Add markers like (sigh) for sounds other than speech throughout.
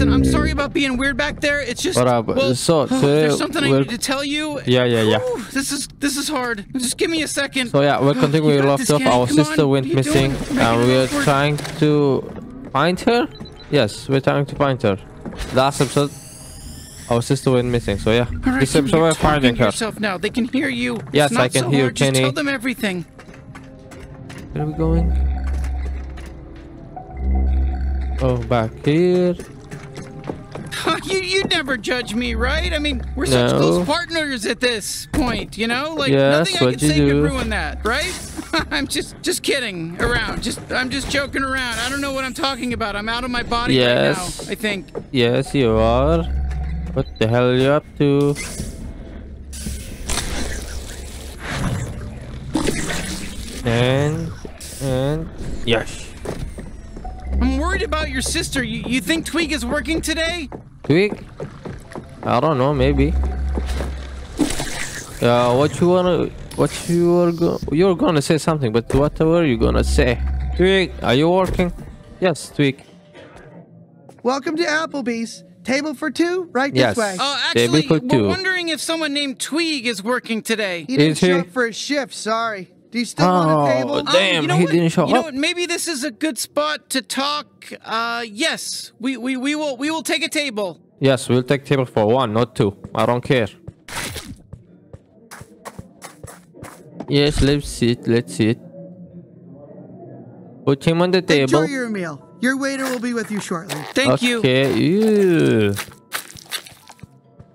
listen, I'm sorry about being weird back there. It's just What well, (sighs) So, there's something I need to tell you. Yeah, yeah, yeah. Whew, this is this is hard. Just give me a second. So yeah, we're (gasps) Oh, continuing we left off. Our Come sister on. went What are you missing, and we're awkward. trying to find her. Yes, we're trying to find her. Last episode, our sister went missing. So yeah, right, this Kenny, episode we're finding her. yourself now. They can hear you. Yes, it's not I can so hear hard. Just tell them everything. Where are we going? Oh, back here. Never judge me, right? I mean, we're No. such close partners at this point, you know? Like Yes, nothing I you say could ruin that, right? (laughs) I'm just just kidding around. Just I'm just joking around. I don't know what I'm talking about. I'm out of my body Yes. right now. I think. Yes, you are. What the hell are you up to? And and yes, I'm worried about your sister. You, you think Tweak is working today? Twig. I don't know, maybe. Uh, what you wanna? What you are go? You're gonna say something, but whatever were you gonna say? Twig, are you working? Yes, Twig. Welcome to Applebee's. Table for two, right Yes. this way. Oh, Table actually, for we're wondering if someone named Tweeg is working today. he didn't Is he? up for a shift, sorry. Do you still want Oh, a table? Um, Damn, you know he what? didn't show you know what? Maybe this is a good spot to talk. Uh, yes, we, we, we will we will take a table. Yes, we'll take table for one, not two. I don't care. Yes, let's sit. Let's sit. Put him on the table. Enjoy your meal. Your waiter will be with you shortly. Thank you. Okay.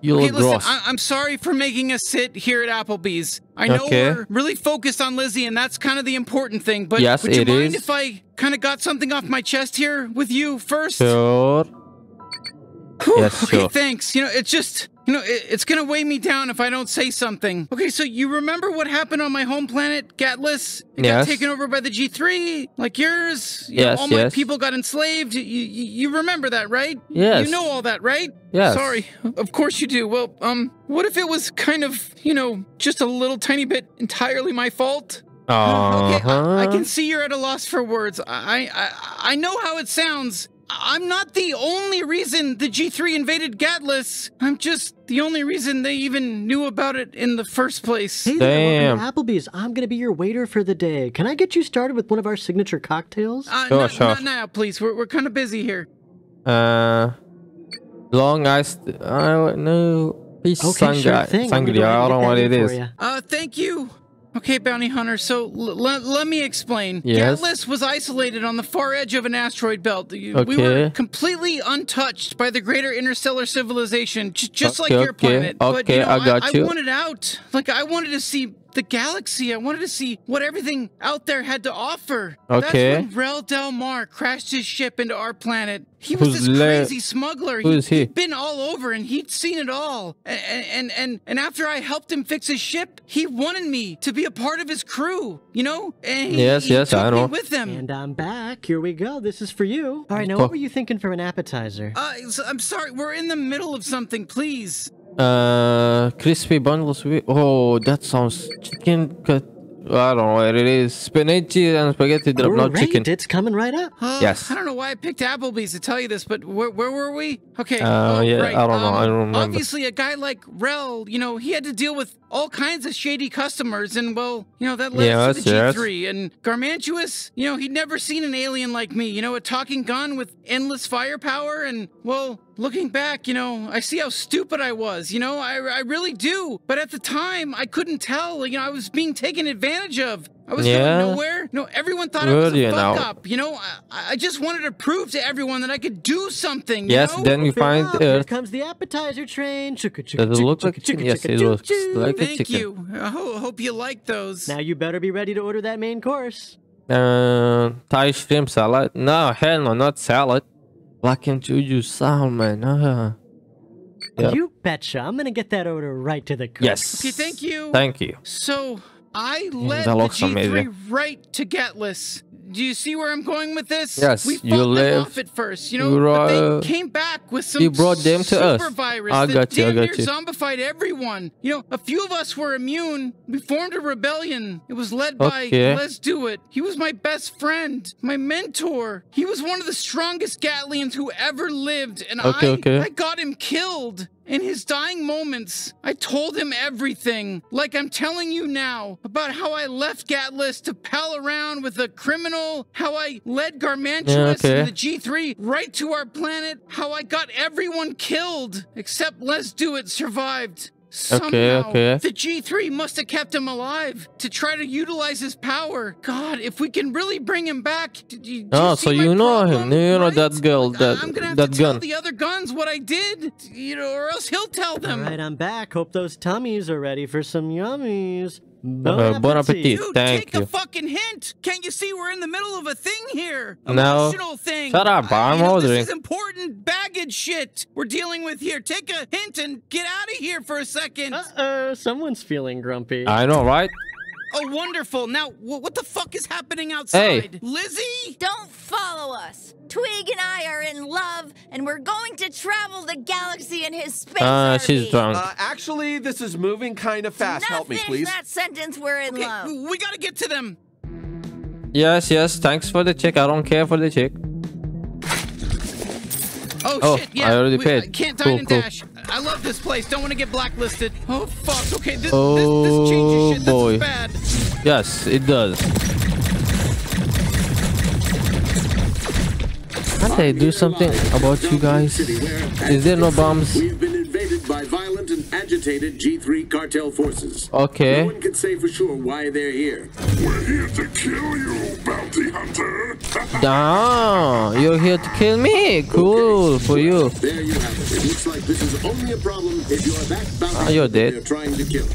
You Okay, listen, gross. I, I'm sorry for making us sit here at Applebee's. I know Okay. we're really focused on Lizzie, and that's kind of the important thing. But Yes, would you it mind is. if I kind of got something off my chest here with you first? Sure. Whew, Yes, okay, sure. thanks. You know, it's just, you know, it, it's gonna weigh me down if I don't say something. Okay, so you remember what happened on my home planet, Gatlas? It Yes. got taken over by the G3, like yours. You know, Yes, all my people got enslaved. You, you, you remember that, right? Yes. You know all that, right? Yes. Sorry, of course you do. Well, um, what if it was kind of, you know, just a little tiny bit entirely my fault? Uh Okay, I, I can see you're at a loss for words. I, I I know how it sounds. I'm not the only reason the G3 invaded Gatlas. I'm just the only reason they even knew about it in the first place. Hey there, welcome to Applebee's. I'm gonna be your waiter for the day. Can I get you started with one of our signature cocktails? Uh, Sure, not, sure. not now, please. We're, we're kind of busy here. Uh, long ice. I don't know. Peace okay, sure sangria. thing. I'm gonna go Sangria. I don't know what it is. it in for is. ya. Uh, thank you. Okay, Bounty Hunter, so let me explain. Yes? Gatlas was isolated on the far edge of an asteroid belt. Okay. We were completely untouched by the greater interstellar civilization, just like your okay, planet. but, okay, you know, I got I, you. wanted out. Like, I wanted to see the galaxy. I wanted to see what everything out there had to offer. Okay. That's when Rel Del Mar crashed his ship into our planet. He was Who's this crazy smuggler. Who is he? He'd been all over and he'd seen it all. And, and and and after I helped him fix his ship, he wanted me to be a part of his crew. You know? And he, Yes, he yes, took I me know. with him. And I'm back. Here we go. This is for you. All right, now Oh. what were you thinking for an appetizer? uh, I'm sorry, we're in the middle of something. Please. Uh, crispy bundles. With, oh, that sounds chicken cut. I don't know what it is. Spinach and spaghetti drop, not Great, chicken. It's coming right up. Uh, Yes. I don't know why I picked Applebee's to tell you this, but where, where were we? Okay. Uh, oh, yeah, right. I don't know, Um, I don't remember. Obviously, a guy like Rel, you know, he had to deal with all kinds of shady customers, and well, you know, that led us to the Yes, yes. G3. And Garmantuous, you know, he'd never seen an alien like me, you know, a talking gun with endless firepower, and well, looking back, you know, I see how stupid I was, you know, I, I really do. But at the time, I couldn't tell, you know, I was being taken advantage of. I was Yeah. going nowhere. No, everyone thought I was a fuck know? up. You know, I, I just wanted to prove to everyone that I could do something. you Yes, know? then we Fill find up. Here comes the appetizer train. Chicka, chicka, Does it chicka, look like chicka, chicken? chicka, Yes, chicka, it choo, looks choo. like a Thank chicken. you. I ho- hope you like those. Now you better be ready to order that main course. Uh, Thai shrimp salad. No, hell no, not salad. Black and juju salmon. Uh, Yep. You betcha. I'm gonna get that order right to the cook. yes. Okay, thank you. Thank you. So I led that the G3 amazing. right to Gatlas. Do you see where I'm going with this? Yes, we fought you them live- off at first, you know, you but they uh, came back with some you brought them to us. super virus I that got you, I damn got near you. zombified everyone. You know, a few of us were immune. We formed a rebellion. It was led by Lezduit. He was my best friend, my mentor. He was one of the strongest Gatlians who ever lived, and Okay, I, okay. I got him killed. In his dying moments, I told him everything, like I'm telling you now, about how I left Gatlas to pal around with a criminal, how I led Garmantuous Yeah, okay. and the G3 right to our planet, how I got everyone killed, except Lezduit survived. Somehow, okay. the G3 must have kept him alive to try to utilize his power. God, if we can really bring him back. d- d- do Oh, see so you know him. problem, You know right? that girl, Like, that- I'm gonna have that to tell gun. the other guns what I did, you know, or else he'll tell them. right, I'm back. Hope those tummies are ready for some yummies. Uh, bon appetit. Dude, Thank take you. a fucking hint. Can't you see we're in the middle of a thing here? No. Emotional thing. Shut up, I- I'm you know, ordering. This is important baggage shit we're dealing with here. Take a hint and get out of here for a second. Uh-oh, someone's feeling grumpy. I know, right? Oh, wonderful. Now, wh- what the fuck is happening outside? Lizzie? Don't follow us. Twig and I are in love, and we're going to travel the galaxy in his space Uh, she's drunk. Uh, actually, this is moving kind of fast. Now Help me, finish please. that sentence. We're in Okay, love. we gotta get to them. Yes, yes. Thanks for the check. I don't care for the check. Oh, Oh, shit, yeah. I already we- paid. Can't Cool, dine and cool. dash. I love this place. Don't want to get blacklisted. Oh, fuck. Okay, this, Oh, this, this changes oh, shit. This boy. is bad. Yes, it does. Can't they do something about you guys? Is there no bombs? Agitated G3 cartel forces. Okay. No one can say for sure why they're here. We're here to kill you, bounty hunter. (laughs) Ah, you're here to kill me. Cool for you. There you have it. It looks like this is only a problem if you're that bounty Ah, you're dead. they're trying to kill.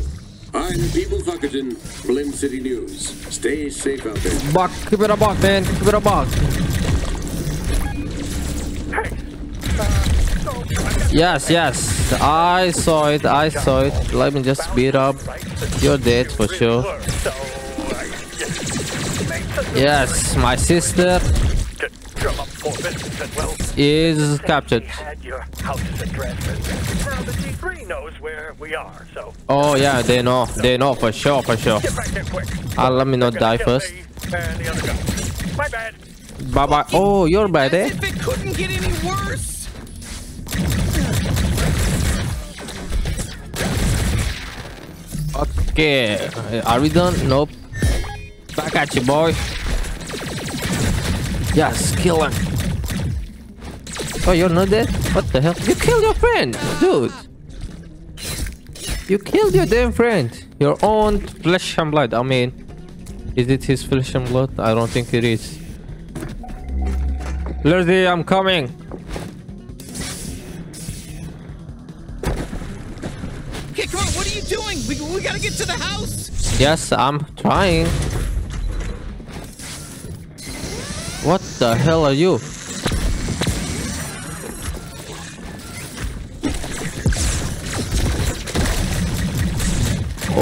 I'm People Fuckerton, Blim City News. Stay safe out there. Buck, keep it a buck, man. Keep it a buck. Yes, yes. I saw it. I saw it. Let me just beat up. You're dead for sure. Yes, my sister is captured. had your house's address. Now the G3 knows where we are, so Oh yeah, they know. They know for sure, for sure. Uh, let me not die first. Bye bye. Oh, you're bad, eh? Okay. Uh, are we done? Nope. Back at you, boy. Yes, kill him. Oh, you're not dead? What the hell? You killed your friend, dude. You killed your damn friend. Your own flesh and blood. I mean, is it his flesh and blood? I don't think it is. Lizzie, I'm coming. To the house. Yes, I'm trying. What the hell are you?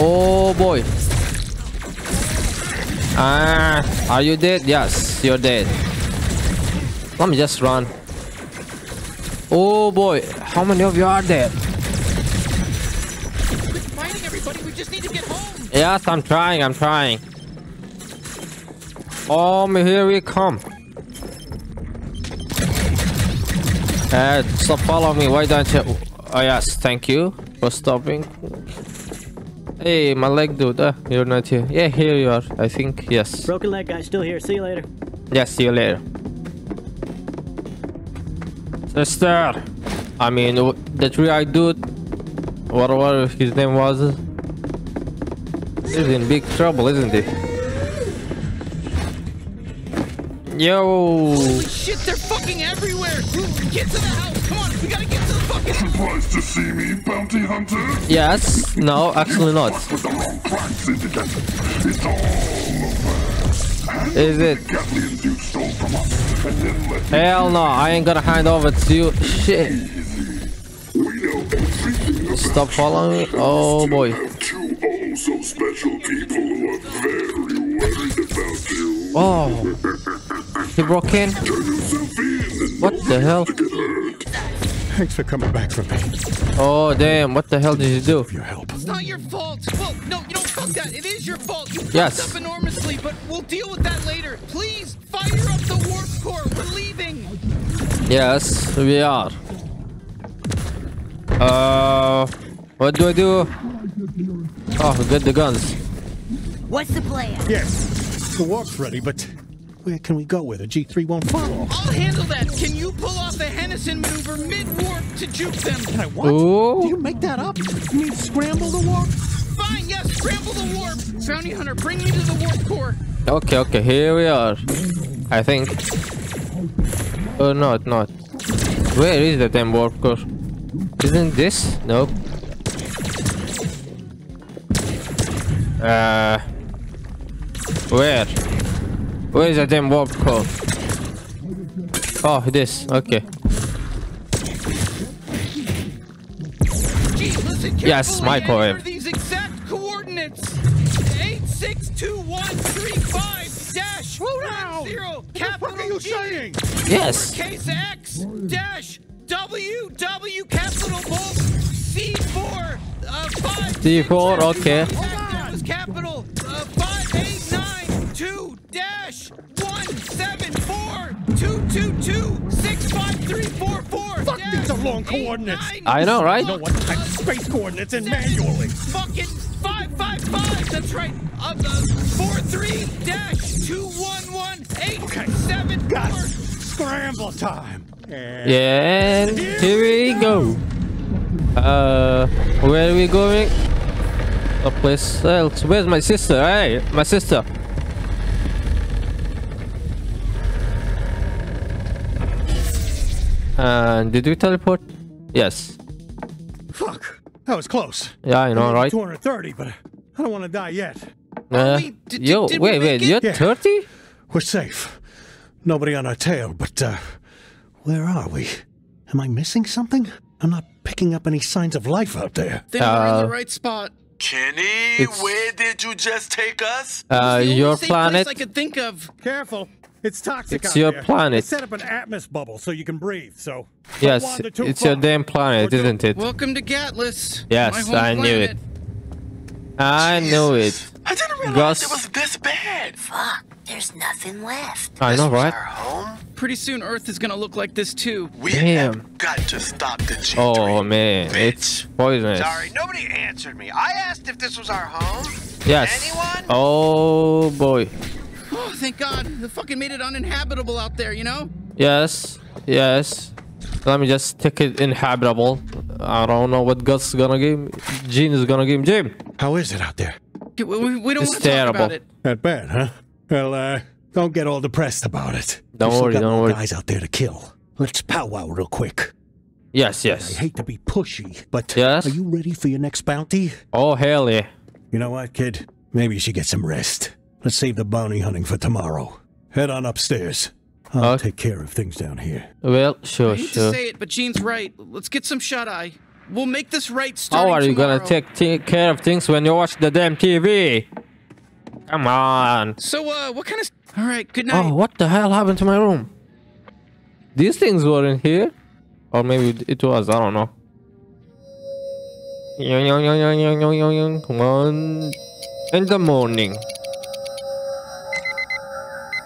Oh boy. Ah, are you dead? Yes, you're dead. Let me just run. Oh boy, how many of you are there? Quit fighting everybody. We just need to get home. Yes, I'm trying, I'm trying. Oh, here we come. Uh, stop following me, why don't you? Oh, yes, thank you for stopping. Hey, my leg dude, uh, you're not here. Yeah, here you are, I think, yes. Broken leg guy still here. See you later. Yes, see you later. Sister! I mean, the three-eyed dude, whatever his name was, is in big trouble, isn't he? Yo! Holy shit, they're fucking everywhere. Get to the house. Come on. We gotta get to the fucking house. Surprised to see me, bounty hunter? Yes? No, actually not. With the wrong crime syndicate. It's all over. Is it? Gatlians you stole from us, and then let me Hell no, I ain't gonna hand over to you. Shit. We know everything about Stop following me. Oh boy. Have two oh so special people who are very worried about you. Oh. He broke in. What the hell? Thanks for coming back for me. Oh, damn. What the hell did you do? Your help. It's not your fault. Well, no, you don't fuck that. It is your fault. You fucked Yes. up enormously, but we'll deal with that later. Please fire up the warp core. We're leaving. Yes, we are. Uh, what do I do? Oh, get the guns. What's the plan? Yes, the warp's ready, but where can we go with the G3 won't follow? I'll handle that. Can you pull off the Hennison maneuver mid-warp to juke them? Can I what? Ooh. Do you make that up? You mean scramble the warp? Fine, yes, scramble the warp. Bounty Hunter, bring me to the warp core. Okay, okay, here we are. I think. Uh, oh, no, it's not. Where is the damn warp core? Isn't this? Nope. Uh. Where? Where is the damn warp core? Oh, this. Okay. Gee, Yes, carefully microwave. enter these exact coordinates. Eight six two one three five dash Slow down! zero What capital are you G, saying? Yes. Case X dash W W capital bold C four uh five C4, okay. That capital uh, five eight nine two dash one seven four two two two six five three four four. Fuck, these are long coordinates. I know, right? know what type of space coordinates in manually. Fucking five five five. That's right. Uh, uh, four three dash two one one eight seven Got four. it. Scramble time. And Yeah, and here we go. Uh, where are we going? A place else. Where's my sister? Hey, my sister. And did we teleport? Yes. fuck, that was close. Yeah, I know, right? 230, but I don't want to die yet. Uh, wait, yo, did we wait, wait, it? you're Yeah. 30? We're safe. Nobody on our tail, but uh, where are we? Am I missing something? I'm not picking up any signs of life out there. Then we're in Uh, the right spot. Kenny, It's- where did you just take us? Uh, The only your safe planet? Place I could think of. Careful. It's toxic It's out your there. planet. I set up an atmos bubble so you can breathe, so... Yes, wander too it's your damn planet, Or don't- isn't it? Welcome to Gatlas. Yes, my home I knew it. I knew it. I didn't realize Gus. it was this bad. Fuck, there's nothing left. I know, This right? Our home. Pretty soon Earth is gonna look like this too. We Damn. have got to stop the G3. Oh man, bitch. it's poisonous. Sorry, nobody answered me. I asked if this was our home. Yes. Anyone? Oh boy. Oh, thank God. The fucking made it uninhabitable out there, you know? Yes. Yes. Let me just take it inhabitable. I don't know what Gus is gonna give me. Gene is gonna give me. Jim. How is it out there? We, we, we don't It's want to talk terrible. about it. That bad, huh? Well, uh, don't get all depressed about it. Don't We've worry, got don't more worry. guys out there to kill. Let's powwow real quick. Yes, yes. I hate to be pushy, but Yes? are you ready for your next bounty? Oh hell yeah. You know what, kid? Maybe you should get some rest. Let's save the bounty hunting for tomorrow. Head on upstairs. I'll Okay. take care of things down here. Well, sure, I hate sure. to say it, but Gene's right. Let's get some shut eye. We'll make this right starting How are you tomorrow. gonna take care of things when you watch the damn TV? Come on. So, uh, what kind of... All right, good night. Oh, what the hell happened to my room? These things were in here? Or maybe it was, I don't know. One in the morning.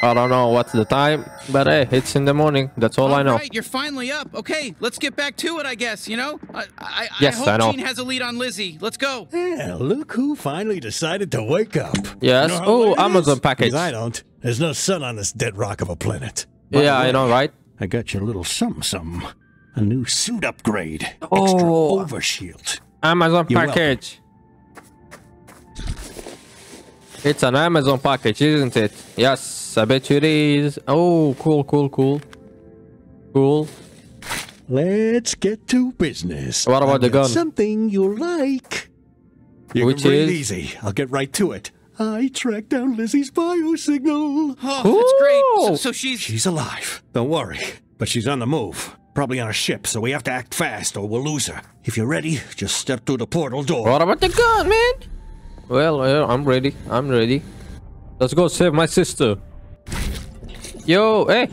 I don't know what's the time, but hey, it's in the morning. That's all I know. right, you're finally up. Okay, let's get back to it, I guess, you know? I, I, Yes, I hope I know. Gene has a lead on Lizzie. Let's go. Yeah, look who finally decided to wake up. Yes. You know Oh, Amazon is? package. 'Cause I don't. There's no sun on this dead rock of a planet. Yeah, I know, right? I got your little something something. A new suit upgrade. Oh. Extra Oh. overshield. Amazon You're welcome. package. It's an Amazon package, isn't it? Yes, I bet you it is. Oh, cool, cool, cool. Cool. Let's get to business. What about I've the gun? Something you'll like. You Which can breathe is? easy. I'll get right to it. I tracked down Lizzie's biosignal. Oh, that's great. So, Cool. so she's... She's alive. Don't worry. But she's on the move. Probably on a ship, so we have to act fast or we'll lose her. If you're ready, just step through the portal door. What about the gun, man? Well, well, I'm ready. I'm ready. Let's go save my sister. Yo, hey.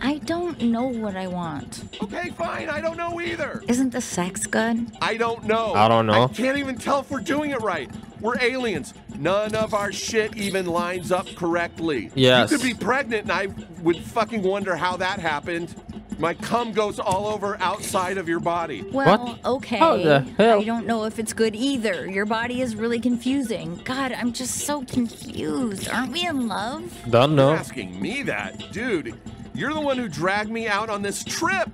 I don't know what I want. Okay, fine. I don't know either. Isn't the sex good? I don't know. I don't know. I can't even tell if we're doing it right. We're aliens. None of our shit even lines up correctly. Yes. You could be pregnant, and I would fucking wonder how that happened. My cum goes all over outside of your body. Well, okay. How the hell? I don't know if it's good either. Your body is really confusing. God, I'm just so confused. Aren't we in love? Don't You're asking me that, dude. You're the one who dragged me out on this trip.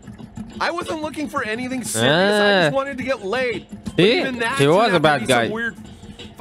I wasn't looking for anything serious. I just Ah. wanted to get laid. But See? even that He was a bad guy. Weird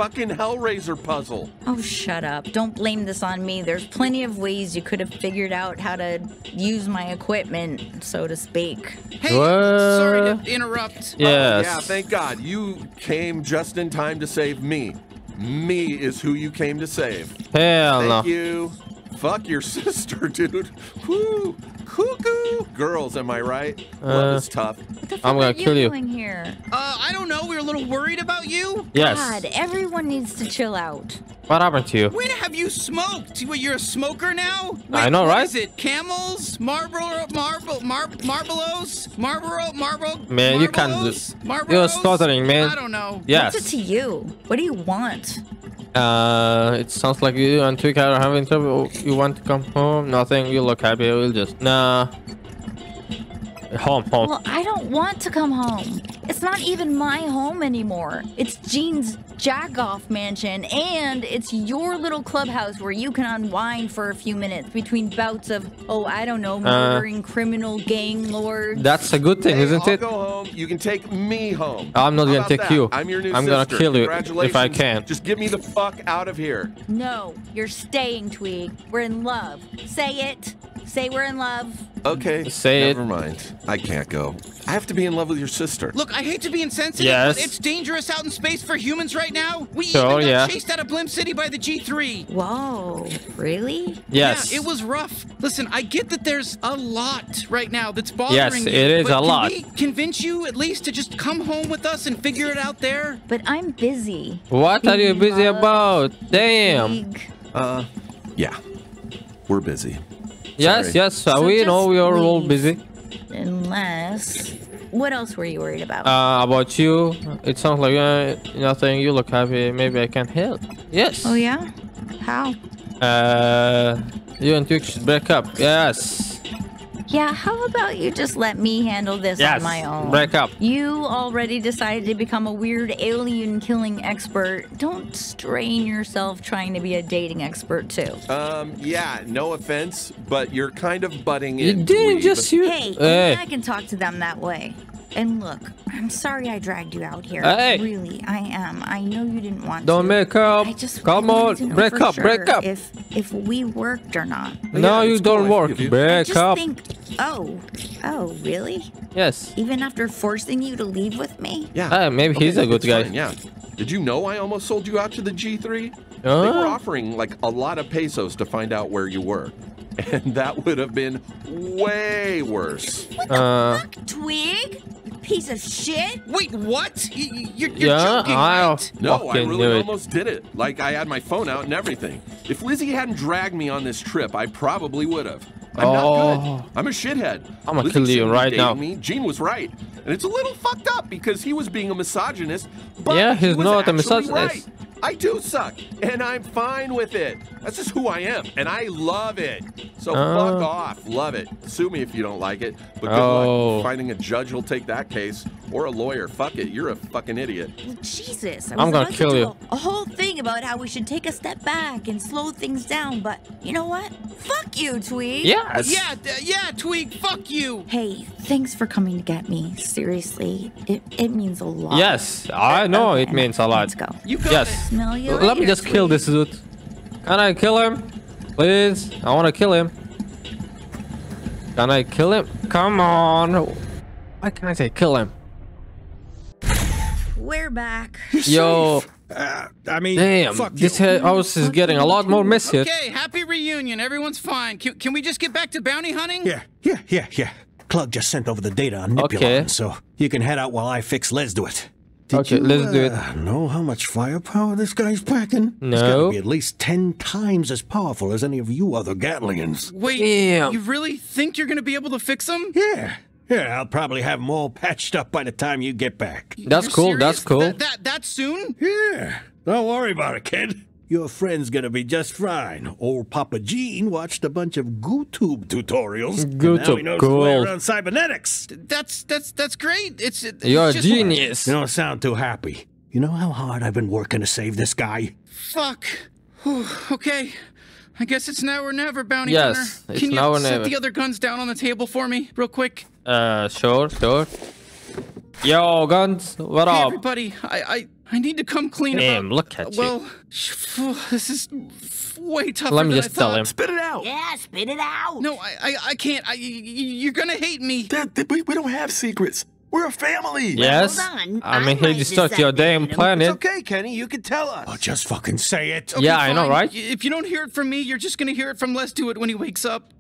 fucking Hellraiser puzzle. Oh, shut up. Don't blame this on me. There's plenty of ways you could have figured out how to use my equipment, so to speak. Hey, sorry to interrupt. Yes. Oh, yeah, thank God. You came just in time to save me. Me is who you came to save. Hell Thank no. you. Fuck your (laughs) sister, dude. Whoo. Cuckoo. Girls, am I right? Love Uh, is tough. I'm gonna kill you. doing here? Uh, I don't know. We were a little worried about you. Yes. God, everyone needs to chill out. What happened to you? When have you smoked? What, you're a smoker now? I know, what right? is it? Camels? Marlboro? Marble? Mar- Marlboros? Marlboro? Marlboro? Man, you can't Marlboros? do- Marlboros? You're stuttering, man. I don't know. Yes. What's it to you? What do you want? Uh, it sounds like you and Twig are having trouble. You want to come home? Nothing. You look happy. We'll just nah. Home, home. Well, I don't want to come home. It's not even my home anymore. It's Gene's jack-off mansion, and it's your little clubhouse where you can unwind for a few minutes between bouts of, oh, I don't know, uh, murdering criminal gang lords. That's a good thing, Hey, isn't I'll it? go home. You can take me home. I'm not How gonna take that? you. I'm your new I'm gonna kill you if I Congratulations. can. Just get me the fuck out of here. No, you're staying, Tweeg. We're in love. Say it. Say we're in love. Okay. Say it. Never mind. I can't go. I have to be in love with your sister. Look, I hate to be insensitive, Yes. but it's dangerous out in space for humans right now. We Sure, even got yeah. chased out of Blim City by the G3. Whoa, really? Yes. Yeah, it was rough. Listen, I get that there's a lot right now that's bothering Yes, you. it is but a can lot. we convince you at least to just come home with us and figure it out there? But I'm busy. What are you busy about? Damn. Tweeg. Uh, yeah. We're busy. Yes, Sorry. yes. So we know just we are all busy. Unless. What else were you worried about? Uh, about you, it sounds like uh, nothing. You look happy. Maybe I can help. Yes. oh, yeah? How? Uh, you and Twig should break up. Yes. Yeah, how about you just let me handle this Yes. on my own? Break up. You already decided to become a weird alien killing expert. Don't strain yourself trying to be a dating expert, too. Um, yeah, no offense, but you're kind of butting You in. didn't just you. Hey, Hey. I can talk to them that way. And look, I'm sorry I dragged you out here. Hey. Really, I am. I know you didn't want to. Don't to. make up. I just Come on, to know break for up, break up. If if we worked or not. No, Yeah, you don't I work. forgive you. I Break just up. think. Oh, oh, really? Yes. Even after forcing you to leave with me? Yeah. Ah, maybe he's a good guy. fine, yeah. Did you know I almost sold you out to the G3? They Uh? were offering like a lot of pesos to find out where you were. (laughs) And that would have been way worse. What the uh, fuck, Twig? You piece of shit? Wait, what? Y- y- You're, you're yeah, joking, I right? No, I really knew it. almost did it. Like I had my phone out and everything. If Lizzie hadn't dragged me on this trip, I probably would have. I'm Oh. not good. I'm a shithead. I'ma kill you right now. Me. Gene was right, and it's a little fucked up because he was being a misogynist. But Yeah, he he's was not a misogynist. Right. I do suck, and I'm fine with it. That's just who I am, and I love it. So Uh. fuck off. Love it. Sue me if you don't like it. But good Oh. luck finding a judge who'll take that case, or a lawyer. Fuck it. You're a fucking idiot. Well, Jesus. I I'm gonna kill you. A, a whole thing about how we should take a step back and slow things down, but you know what? Fuck you, Tweeg. Yes. Yeah, d- yeah, Tweeg, fuck you. Hey, thanks for coming to get me. Seriously, it, it means a lot. Yes, I know Okay, it means a lot. Let's go. You got Yes. it. Smell you Let me later, just kill this dude. Can I kill him? Please? I want to kill him. Can I kill him? Come on. Why can't I say kill him? We're back. (laughs) Yo, Uh, I mean, damn. fuck This you. house is getting a lot more messy. Okay, happy reunion. Everyone's fine. Can, can we just get back to bounty hunting? Yeah, yeah, yeah, yeah. Clug just sent over the data on Nipulon, Okay. so you can head out while I fix Lezduit. Did Okay, you, let's do it. uh, Know how much firepower this guy's packing? He's No. gotta be at least ten times as powerful as any of you other Gatlians. Wait, Damn. you really think you're gonna be able to fix him? Yeah, yeah. I'll probably have them all patched up by the time you get back. That's You're cool. That's cool. That, that that soon? Yeah, don't worry about it, kid. Your friend's gonna be just fine. Old Papa Gene watched a bunch of GooTube tutorials. and now GooTube, he knows the way cool. around cybernetics. That's that's that's great. It's, it's You're a genius. You don't sound too happy. You know how hard I've been working to save this guy? Fuck. Whew, okay. I guess it's now or never, bounty Yes, hunter. it's Can you now or set never. the other guns down on the table for me, real quick? Uh, sure, sure. Yo, guns, what Hey, up? everybody, I I I need to come clean Damn, about. look at you. Well, this is way tougher Let me than just I tell thought. him. Spit it out. Yeah, spit it out. No, I I, I can't. I, y- y- you're gonna hate me. That- that- we, we don't have secrets. We're a family. Yes. hold on. I I mean, he might destroyed your damn disseminate him. planet. okay, Kenny. You can tell us. Oh, just fucking say it. Okay, Yeah, I know, right? If you don't hear it from me, you're just gonna hear it from Lezduit when he wakes up.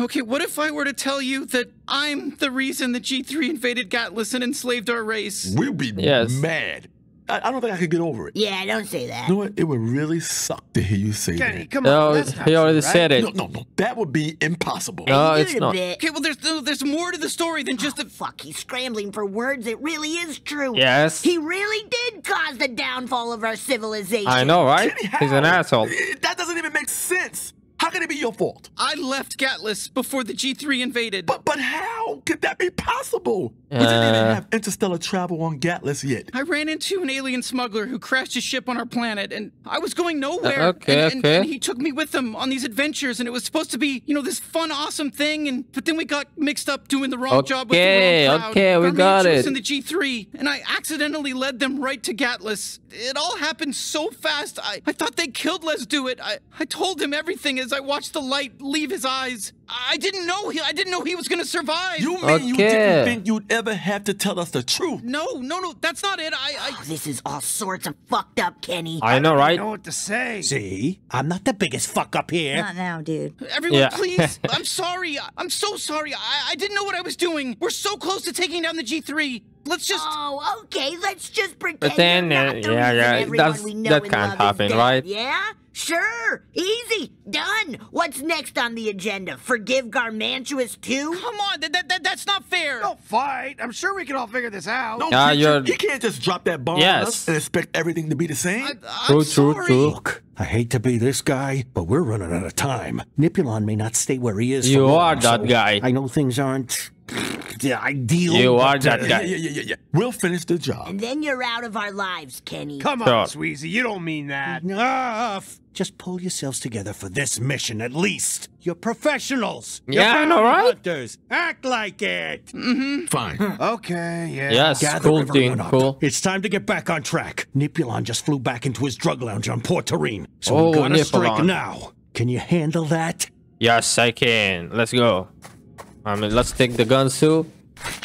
Okay, what if I were to tell you that I'm the reason the G3 invaded Gatlas and enslaved our race? We'll be Yes. mad. I, I don't think I could get over it. Yeah, don't say that. You know what? It would really suck to hear you say Kenny, that. come on. No, that's not he already true, right? said it. No, no, no. That would be impossible. No, You it's not. bit. Okay, well, there's no, there's more to the story than just Oh, the. fuck, he's scrambling for words. It really is true. Yes. He really did cause the downfall of our civilization. I know, right? Kenny, He's an asshole. That doesn't even make sense. How can it be your fault? I left Gatlas before the G3 invaded. But but how could that be possible? we didn't even Uh. have interstellar travel on Gatlas yet. I ran into an alien smuggler who crashed his ship on our planet, and I was going nowhere. Uh, okay, and, and- okay. and he took me with him on these adventures, and it was supposed to be, you know, this fun, awesome thing. And but then we got mixed up doing the wrong job with Okay, the wrong crowd. okay, we got it. And the G3, and I accidentally led them right to Gatlas. It all happened so fast. I, I thought they killed Lezduit. I, I told him everything as I watched the light leave his eyes. I didn't know he I didn't know he was gonna survive. You mean you didn't think you'd ever have to tell us the truth? no, no, no, that's not it. I, I Oh, this is all sorts of fucked up, Kenny. I know, right? I right? know what to say. See, I'm not the biggest fuck up here. Not now, dude. Everyone, Yeah. please. (laughs) I'm sorry. I'm so sorry. I, I didn't know what I was doing. We're so close to taking down the G3. Let's just. Oh, okay. Let's just pretend. But then, you're uh, not the yeah, yeah, that's- we that can't happen, right? Yeah, sure, easy, done. What's next on the agenda? Forgive Garmantuous too? Come on, that, that, that, that's not fair. Don't fight. I'm sure we can all figure this out. No, Yeah, Richard, you're- you can't just drop that bomb on us and expect everything to be the same. I, I'm True, true, sorry. true. Look, I hate to be this guy, but we're running out of time. Nipulon may not stay where he is. for You long, are that so guy. I know things aren't the ideal. You are that guy. yeah, yeah, yeah, yeah. We'll finish the job. And then you're out of our lives, Kenny. Come Sure. on, Sweezy. You don't mean that. Enough. Just pull yourselves together for this mission, at least. You're professionals. You're Yeah, I know, bounty right? Hunters. Act like it. Mm-hmm. Fine. (laughs) Okay, yeah. Yes, Gather cool, everyone Dean, up. cool. It's time to get back on track. Nipulon just flew back into his drug lounge on Port Turine. So Oh, we gotta strike now. Can you handle that? Yes, I can. Let's go. I mean, let's take the guns too.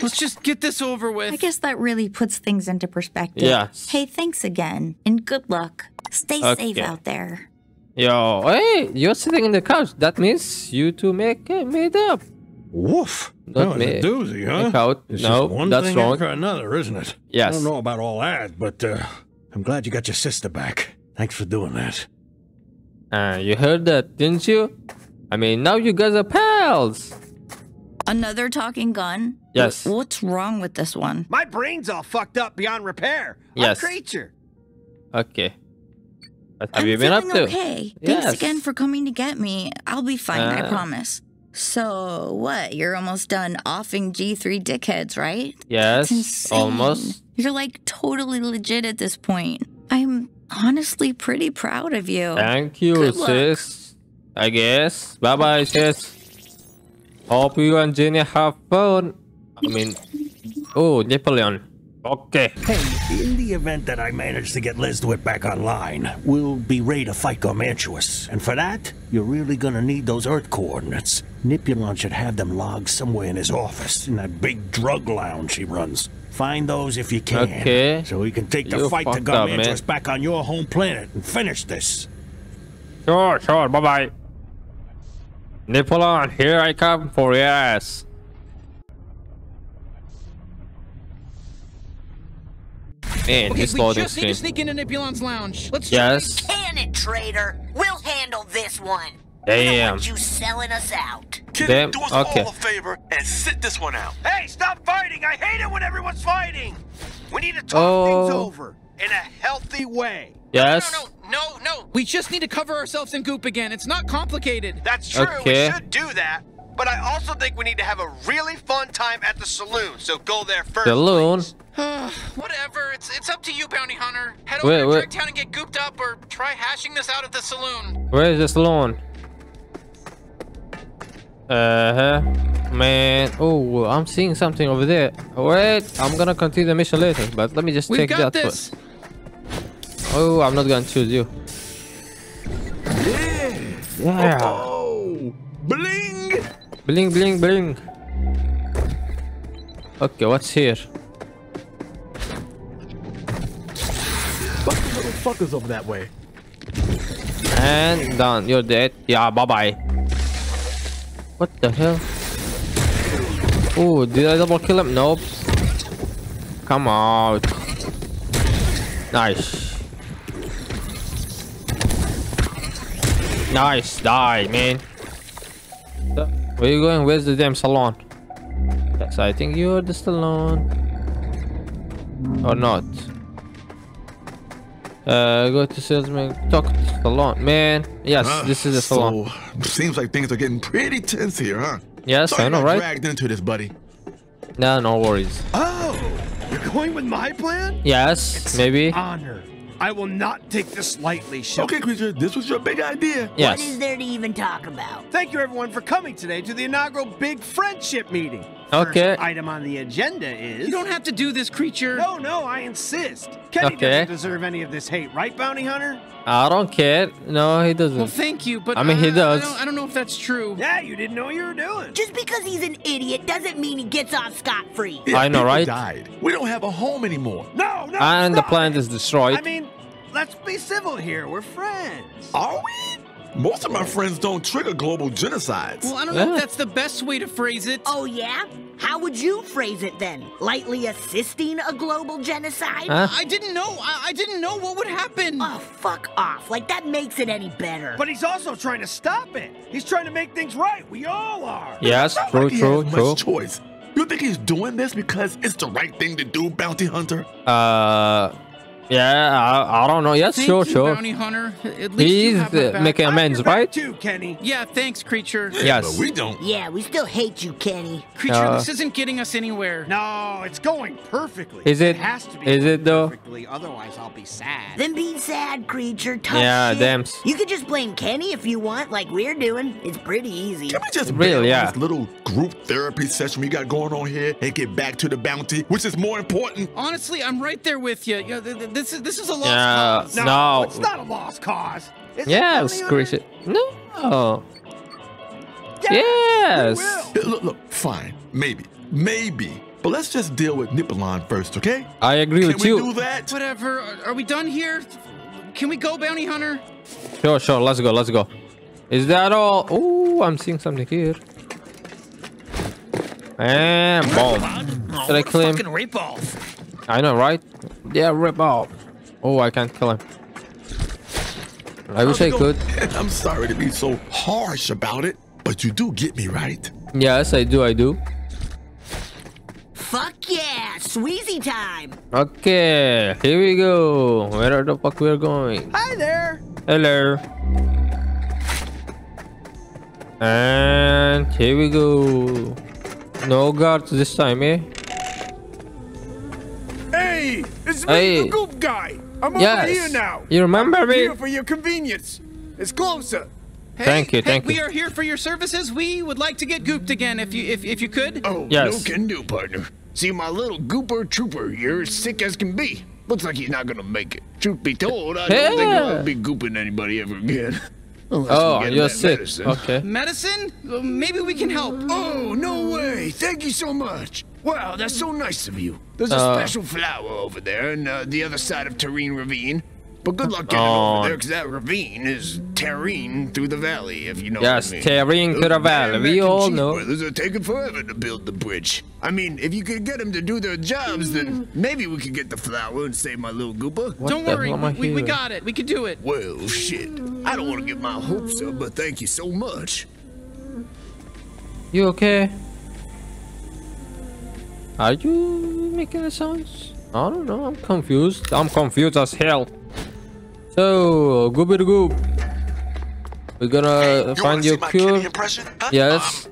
Let's just get this over with. I guess that really puts things into perspective. Yes. Hey, thanks again, and good luck. Stay safe out there. Yo, hey, you're sitting in the couch. That means you two make it made up. Woof. Not that was me. a doozy, huh? Make out. It's No, just one that's thing wrong. after another, isn't it? Yes. I don't know about all that, but uh, I'm glad you got your sister back. Thanks for doing that. Uh, you heard that, didn't you? I mean, now you guys are pals. Another talking gun? Yes. Wh- What's wrong with this one? My brain's all fucked up beyond repair. Yes. I'm a creature. Okay. What have I'm you been up feeling to? okay. Yes. Thanks again for coming to get me. I'll be fine, I Uh. promise. So, what? You're almost done offing G3 dickheads, right? Yes, almost. You're like totally legit at this point. I'm honestly pretty proud of you. Thank you, Good luck. sis. I guess. Bye bye, sis. Hope you and Jenny have fun. I mean, oh, Napoleon. Okay. Hey, in the event that I manage to get Lezduit back online, we'll be ready to fight Garmantuous. And for that, you're really gonna need those Earth coordinates. Nipulon should have them logged somewhere in his office, in that big drug lounge he runs. Find those if you can. Okay. So we can take the You fight to. Garmantuous back on your home planet and finish this. Sure, sure. Bye bye bye. Napoleon, here I come for your ass. Man, Okay, this we loading just need to sneak into Nipulon's lounge. Let's Yes. Can it, traitor? We'll handle this one. Damn. You selling us out. Damn. Do us Okay. all a favor and sit this one out. Hey, stop fighting! I hate it when everyone's fighting! We need to talk Oh. things over in a healthy way. Yes. No, no. We just need to cover ourselves in goop again. It's not complicated. That's true, Okay. we should do that. But I also think we need to have a really fun time at the saloon, so go there first. Saloon. (sighs) Whatever. It's it's up to you, bounty hunter. Head Wait, over wait. to Town and get gooped up, or try hashing this out at the saloon. Where is the saloon? Uh huh. Man. Oh, I'm seeing something over there. Wait, I'm gonna continue the mission later, but let me just We've check got that this. first. Oh, I'm not gonna choose you. Yeah. Oh, oh, bling! Bling, bling, bling. Okay, what's here? Fuck the little fuckers over that way. And done. You're dead. Yeah, bye bye. What the hell? Oh, did I double kill him? Nope. Come out. Nice. Nice. Die, man. Where you going? Where's the damn salon? Yes, I think you're the salon. Or not. Uh, go to salesman. Talk to salon. Man, yes, Ah, this is the salon. So, seems like things are getting pretty tense here, huh? Yes, Sorry I know, right? dragged into this, buddy. No, no worries. Oh, you're going with my plan? Yes, maybe. Honor. I will not take this lightly, Shell. Okay, creature, this was your big idea. Yes. What is there to even talk about? Thank you, everyone, for coming today to the inaugural Big Friendship Meeting. Okay. First item on the agenda is. You don't have to do this, creature. No, no, I insist. Kenny Okay. doesn't deserve any of this hate, right, Bounty Hunter? I don't care. No, he doesn't. Well, thank you, but I mean, he I does. don't, I don't know if that's true. Yeah, you didn't know what you were doing. Just because he's an idiot doesn't mean he gets off scot free. Yeah, I know, people right? Died. We don't have a home anymore. No, no. and the stop plant it. is destroyed. I mean, let's be civil here. We're friends. Are we? Most of my friends don't trigger global genocides. Well, I don't know Yeah. if that's the best way to phrase it. Oh, yeah? How would you phrase it then? Lightly assisting a global genocide? Huh? I didn't know. I, I didn't know what would happen. Oh, fuck off. Like, that makes it any better. But he's also trying to stop it. He's trying to make things right. We all are. yes, true, like he true, has true. much choice. You think he's doing this because it's the right thing to do, bounty hunter? Uh, yeah, I, I don't know. Yes, Thank sure, you, sure. bounty hunter. At least He's you have uh, making amends, back right? Too, Kenny. Yeah, thanks, creature. Yes. But we don't. Yeah, we still hate you, Kenny. Creature, Uh, this isn't getting us anywhere. No, it's going perfectly. Is it- It has to be. is it though? Perfectly, otherwise I'll be sad. Then be sad, creature. Tough Yeah, shit. damn. You could just blame Kenny if you want, like we're doing. It's pretty easy. Can we just Real, bail yeah. this little group therapy session we got going on here and get back to the bounty, which is more important? Honestly, I'm right there with you. you know, th- th- this is this is a lost Yeah, cause. No, No. it's not a lost cause. Is it, Yes, Bounty Hunter? Chris. No. Yeah, Yes. we will. Yeah, Look, look, fine. Maybe. Maybe. But let's just deal with Nippelon first, okay? I agree Can with we do that? Whatever. Are, are we done here? Can we go, bounty hunter? Sure, sure. Let's go. Let's go. Is that all? Oh, I'm seeing something here. And boom. Should I kill him? Fucking rip off. I know, right? Yeah, rip off. Oh, I can't kill him. I wish I could. I'm sorry to be so harsh about it, but you do get me right. Yes, I do. I do. Fuck yeah, Sweezy time. Okay, here we go. Where the fuck we're going? Hi there. Hello. And here we go. No guards this time, eh? Hey, it's Hey. the goop guy. I'm Yes. over here now. You remember I'm me? Here for your convenience. It's closer. Hey, Thank you, hey, thank we you. are here for your services. We would like to get gooped again, if you if, if you could. Oh, Yes. no can do, partner. See, my little gooper trooper here is sick as can be. Looks like he's not gonna make it. Truth be told, I don't think I'll be gooping anybody ever again. (laughs) Unless Oh, get him you're that sick. medicine. Okay. Medicine? Maybe we can help. Oh, no way. Thank you so much. Wow, that's so nice of you. There's a Uh. special flower over there on uh, the other side of Terrene Ravine. But good luck getting on. over there, because that ravine is terrain through the valley, if you know Yes, what I mean. terrain to the valley, we all cheese know. brothers are taking forever to build the bridge. I mean, if you could get them to do their jobs, then maybe we could get the flower and save my little gooper. Don't worry, we, we, we got it. We can do it. Well, shit. I don't want to get my hopes up, but thank you so much. You okay? Are you making a sounds? I don't know. I'm confused. I'm confused as hell. So, gooby goop. We're gonna find your cure. Yes.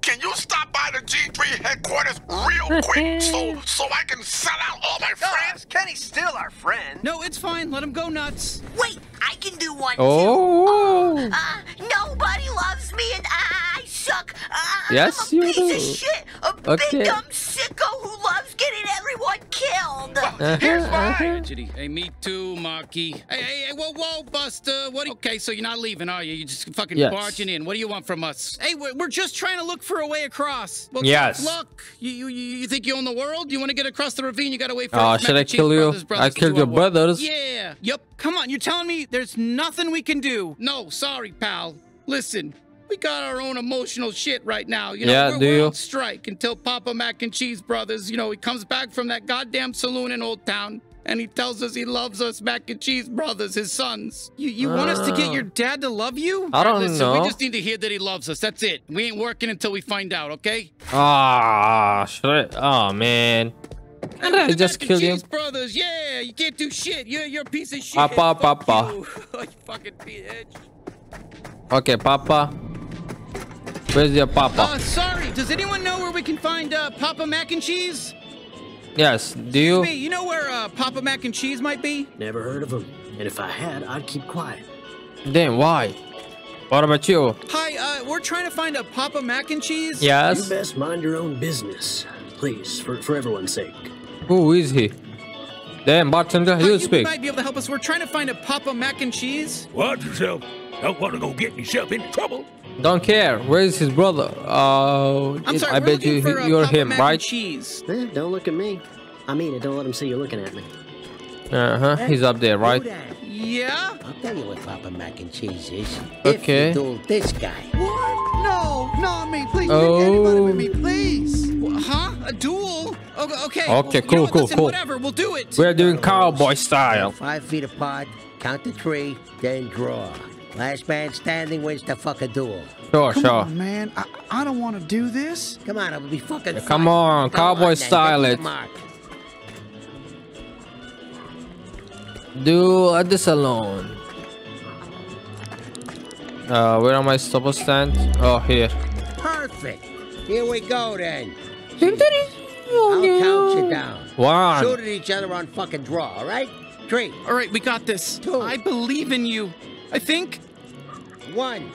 Can you stop by the G3 headquarters real (laughs) quick so so I can sell out all my friends? Kenny's still our friend. No, it's fine. Let him go nuts. Wait, I can do one Oh. too. Uh, nobody loves me and I suck. Uh, Yes, I'm you a piece do. of shit. A Okay. big dumb sicko who loves getting everyone killed. Uh-huh, Tragedy. Hey, me too, Marky. Hey, hey, hey, whoa, whoa, Buster. What? Do you... Okay, so you're not leaving, are you? You're just fucking Yes. barging in. What do you want from us? Hey, we're, we're just trying to look for a way across. Well, Yes. Look, you, you you you think you own the world? You want to get across the ravine? You got to wait for. Oh, us should I kill you? Brothers, brothers I killed your brothers. Yeah. Yep. Come on. You're telling me there's nothing we can do? No, sorry, pal. Listen. We got our own emotional shit right now. You know, Yeah, we're, do we're you? on strike until Papa Mac and Cheese Brothers, you know, he comes back from that goddamn saloon in Old Town and he tells us he loves us Mac and Cheese Brothers, his sons. You you want us to get your dad to love you? I don't Listen, know. We just need to hear that he loves us. That's it. We ain't working until we find out, okay? Ah, should I? Oh man. Can I just Mac and kill you? Cheese Brothers, yeah, you can't do shit. You're you're a piece of shit. Papa, Fuck papa. You. (laughs) you fucking bitch. Okay, Papa. Where's your Papa? Uh, sorry. Does anyone know where we can find uh, Papa Mac and Cheese? Yes. Do you? Me, you know where uh, Papa Mac and Cheese might be? Never heard of him. And if I had, I'd keep quiet. Then why? What about you? Hi, uh, we're trying to find a Papa Mac and Cheese. Yes. You best mind your own business. Please, for, for everyone's sake. Who is he? Damn, bartender, Uh, you you speak. might be able to help us. We're trying to find a Papa Mac and Cheese. Watch yourself. Don't want to go get yourself in trouble. Don't care. Where is his brother? Uh, I'm sorry, I bet you looking for, you're him, Mac right? Cheese. Eh, don't look at me. I mean it, don't let him see you looking at me. Uh huh. He's up there, right? Yeah. I'll tell you what Papa Mac and Cheese is. Okay. If you duel this guy. What? No, not me. Please, Oh. pick anybody with me, please. Huh? A duel? Okay. Okay. Okay, well, you know cool, cool, listen, cool. Whatever. We'll do it. We're doing cowboy style. Five feet apart, count to three, then draw. Last man standing wins the fucking duel. Sure, Come sure. on, man. I, I don't want to do this. Come on, it'll be fucking Yeah, come on, Go cowboy then, style get it. Do at the salon. Uh, where am I supposed to stand? Oh, here. Perfect. Here we go then. I'll I'll count you down. One. Shoot at each other on fucking draw, all right? Three, All right, we got this. I believe in you. I think. one.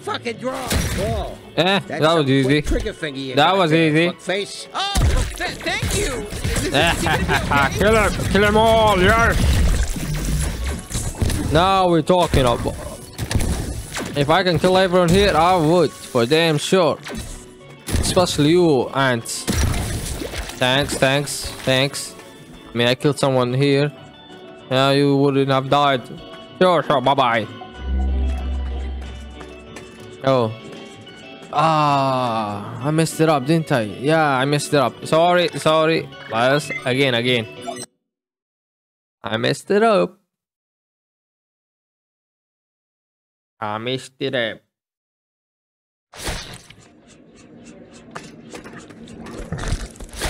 Fucking draw. Whoa. Eh, That's that was easy. Trigger finger That was there, easy. Face. Oh, th- thank you. Okay? (laughs) kill him! Kill them all! Yes! Now we're talking about. If I can kill everyone here, I would, for damn sure. Especially you, ants. Thanks, thanks, thanks. I mean, I killed someone here. Yeah, you wouldn't have died. Sure, sure, bye bye. Oh. Ah, I messed it up, didn't I? Yeah, I messed it up. Sorry, sorry. Let's again, again. I messed it up. I messed it up.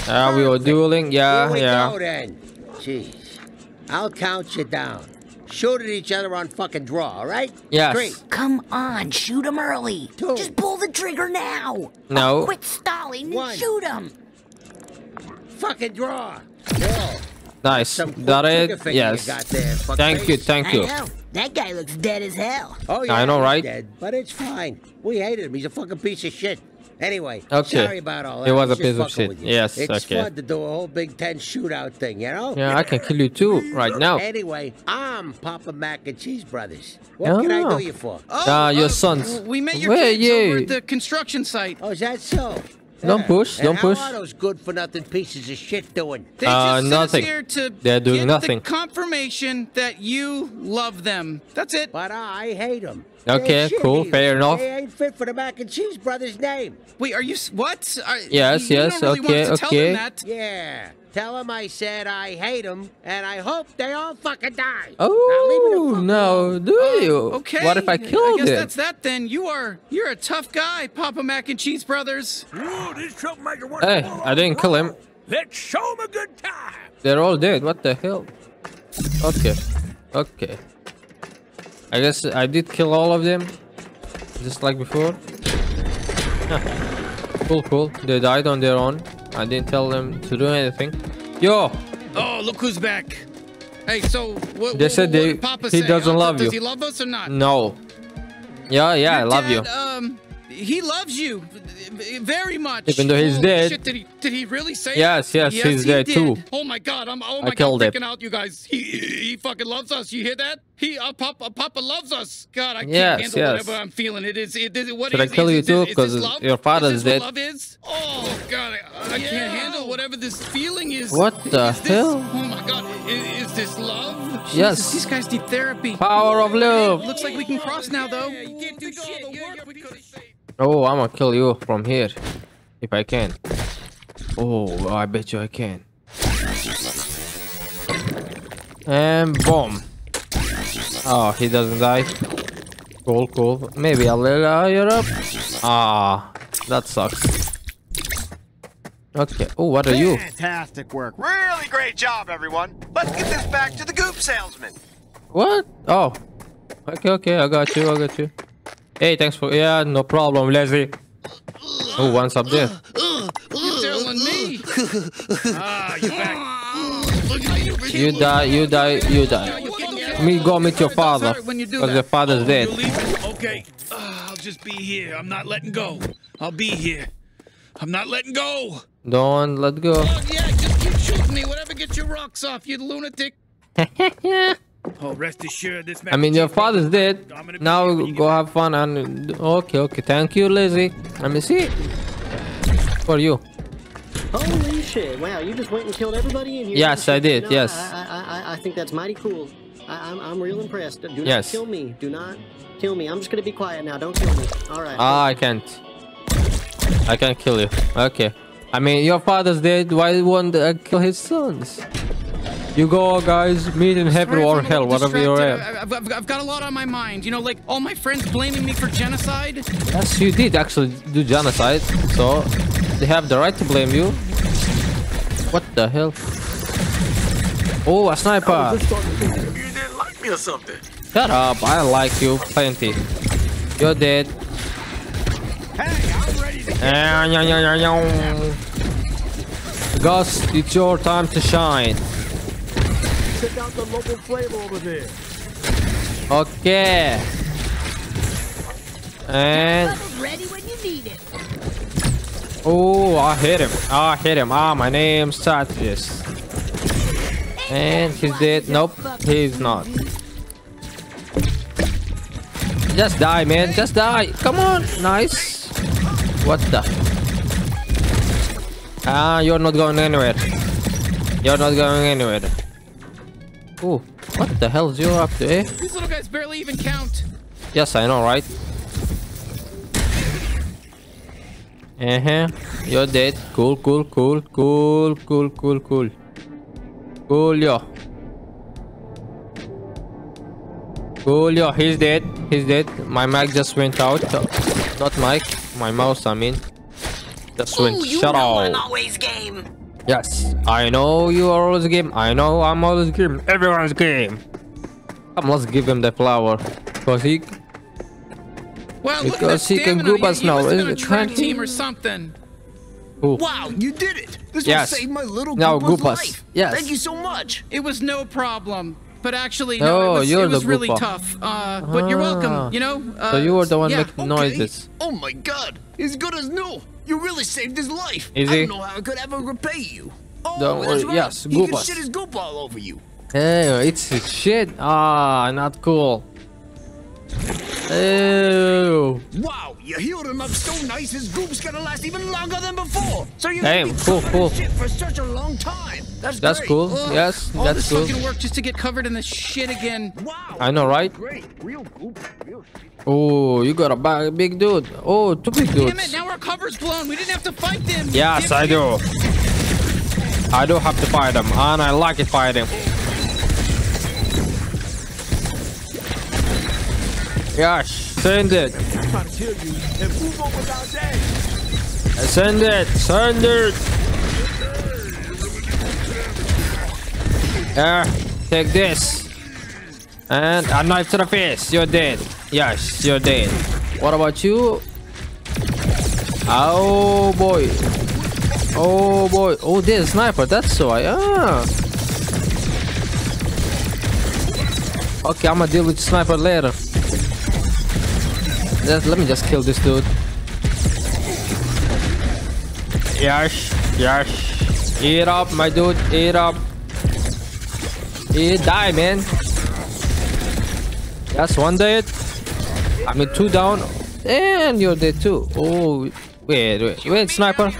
Yeah, we were dueling. Yeah, Here we yeah. go then. Jeez. I'll count you down. Shoot at each other on fucking draw, all right? Yes. Great. Come on, shoot him early. Just pull the trigger now. No. Quit stalling and One. shoot him. Fucking draw. Whoa. Nice. Some That trigger it? Yes. you got there, fuck Thank you, thank you. I know. That guy looks dead as hell. Oh, yeah, I know, right? Dead, but it's fine. We hated him. He's a fucking piece of shit. Anyway, Okay. sorry about all that. It was I a just piece of shit. with you. Yes, It's okay. fun to do a whole Big Ten shootout thing, you know? Yeah, I can kill you too right now. Anyway, I'm Papa Mac and Cheese Brothers. What can I Oh. do you for? Ah, your sons. We met your Where kids over you? at the construction site. Oh, is that so? Don't push, And don't push. how push. are those good for nothing pieces of shit doing? They Uh, just nothing. here to They're doing get nothing. the confirmation that you love them. That's it. But I hate them. Okay, cool, fair enough. They ain't fit for the mac and cheese brothers' name. Wait, are you what? Are, Yes, you yes, don't really okay, want to okay. Tell them that. Yeah. Tell them I said I hate them, and I hope they all fucking die. Now leave me the Oh fuck no, do oh, you? Okay. What if I killed I guess it? that's that then. You are you're a tough guy, Papa Mac and Cheese Brothers. Ooh, this troublemaker wants Hey, to I didn't kill him. Let's show him a good time. They're all dead. What the hell? Okay, okay. I guess I did kill all of them, just like before. Huh. (laughs) Cool, cool. They died on their own. I didn't tell them to do anything. Yo, Oh, look who's back. Hey, so what? They what- said what they- did Papa he say? doesn't Uh, love you. Does he love us or not? no. Yeah, yeah, I Your love you. Um, he loves you very much. Even though he's Holy dead. Shit, did he? Did he really say? Yes, it? yes, he's he dead did. too. Oh my God, I'm. Oh I my God, killed him. freaking out, you guys. He he fucking loves us. You hear that? He uh, Papa Papa loves us. God, I can't Yes, handle yes. whatever I'm feeling. It is. It is. What Should I is- kill is- you is too? this- is this 'Cause love? your father's is this dead. What love is? Oh God, I, I can't handle whatever this feeling is. What the Is this- hell? Oh my God, is, is this love? Yes. Jesus, these guys need therapy. Power of love. Looks like we can cross now, though. Oh, I'm gonna kill you from here. If I can. Oh, I bet you I can. And boom. Oh, he doesn't die. Cool, cool. Maybe a little higher up. Ah, that sucks. Okay. Oh, what are you? Fantastic work. Really great job, everyone. Let's get this back to the goop salesman. What? Oh. Okay, okay. I got you. I got you. Hey, thanks for. Yeah, no problem, Leslie. Oh, one's up there. You're telling me. ah, you're back. You die, you die, you die. Me go meet your father. you Because your father's dead. Okay, uh, I'll just be here. I'm not letting go. I'll be here. I'm not letting go. Don't let go. Yeah, just keep shooting me. Whatever gets your rocks off, you lunatic. (laughs) Oh, rest assured, this I mean, your father's dead. Now go have fun and. Okay, okay. Thank you, Lizzie. Let me see. For you. Holy shit! Wow, you just went and killed everybody in here. Yes, I did, No, yes. I, I, I, I think that's mighty cool. I, I'm, I'm real impressed. Do not Yes. kill me. Do not kill me. I'm just gonna be quiet now. Don't kill me. All right. Ah, I can't. I can't kill you. Okay. I mean, your father's dead. Why won't I kill his sons? You go, guys. Meet in heaven or hell, whatever you're at. I- I've, I've, I've got a lot on my mind. You know, like all my friends blaming me for genocide. Yes, you did actually do genocide, so they have the right to blame you. What the hell? Oh, a sniper! You didn't like me or something. Shut up! I like you plenty. You're dead. Ah, yeah, yeah, yeah, yeah. Gus, it's your time to shine. Check out the local flavor over there. Okay. And Ready when you need it. oh, I hit him. I hit him. Ah, my name's Satis. And he's dead. Nope, he's not. Just die, man. Just die. Come on. Nice. What the? Ah, you're not going anywhere. You're not going anywhere. Ooh, what the hell is you up to, eh? These little guys barely even count. Yes, I know, right? Uh-huh. You're dead. Cool, cool, cool, cool, cool, cool, cool. Cool, yo. Cool, yo. He's dead. He's dead. My mic just went out. Not mic. My mouse, I mean. Just went Ooh, you shut know I'm off. always game. Yes, I know you are always game. I know I'm always game. Everyone's game. Come, let's give him the flower. Cause he Well, look at that Because he can group us now, is it? track team or something. Ooh. Wow, you did it! This Yes. will save my little Now, Goopas. life. Yes. Thank you so much. It was no problem. But actually, Oh, no, it was, you're it was really tough. Uh, but you're Ah. welcome, you know? Uh, so you were the one yeah. making noises. Oh my god, he's good as new. You really saved his life. Is I he? don't know how I could ever repay you. Oh, Don't that's worry, right. yes, he can Goopas. shit his goop all over you. Hey, it's shit. Ah, not cool. Ew. Wow, you healed him up so nice his goop's gonna last even longer than before. So you're Damn, gonna cool, cool. shit for such a long time. That's, That's great. cool. Ugh, Yes, all that's this cool. fucking work just to get covered in this shit again. Wow. I know, right? Great, real goop, real shit. Oh, you got a big dude. Oh, two big dudes. Damn it! Now our cover's blown. We didn't have to fight them. you Yes, I do. I do have to fight them, and I like it fighting. On without that. Send it. Send it. Yeah, take this. And a knife to the face. You're dead. Yes, you're dead. What about you? Oh boy. Oh boy. Oh, there's sniper. That's why. Ah. Okay, I'm gonna deal with the sniper later. Just, let me just kill this dude. Yes, yes. Eat up, my dude. Eat up. Eat, die, man. That's one dead. I mean, two down. And you're dead too. Oh, wait, wait, wait, sniper.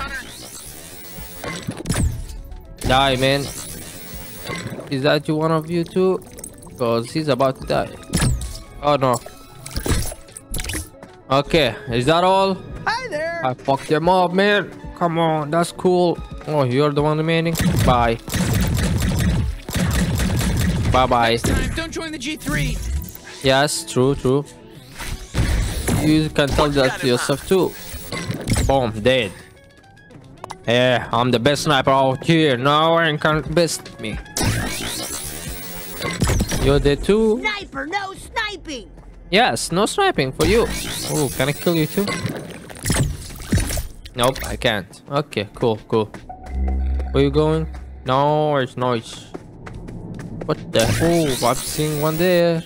Die, man. Is that you, one of you two? Because he's about to die. Oh no. Okay, is that all? Hi there. I fucked them up, man. Come on, that's cool. Oh, you're the one remaining. Bye. Bye bye. Time. Don't join the G3. Yes, true, true. You can tell that to yourself too. Boom, dead. Yeah, I'm the best sniper out here. No one can best me. You're dead too. Sniper, no sniping! Yes, no sniping for you. Oh, can I kill you too? Nope, I can't. Okay, cool, cool. Where you going? Noise, noise. What the? Oh, I'm seeing one there.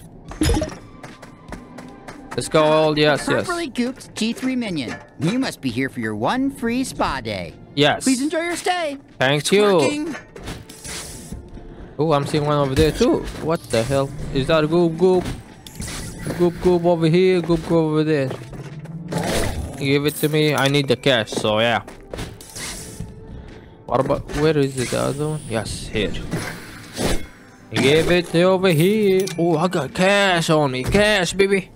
Let's go all. Yes, yes. Properly gooped G3 minion. You must be here for your one free spa day. Yes. Please enjoy your stay. Thank you. Oh, I'm seeing one over there too. What the hell? Is that a goop goop? Goop goop over here, goop goop over there. Give it to me. I need the cash, so yeah. What about where is it? The other one? Yes, here. Give it over here. Oh, I got cash on me. Cash, baby.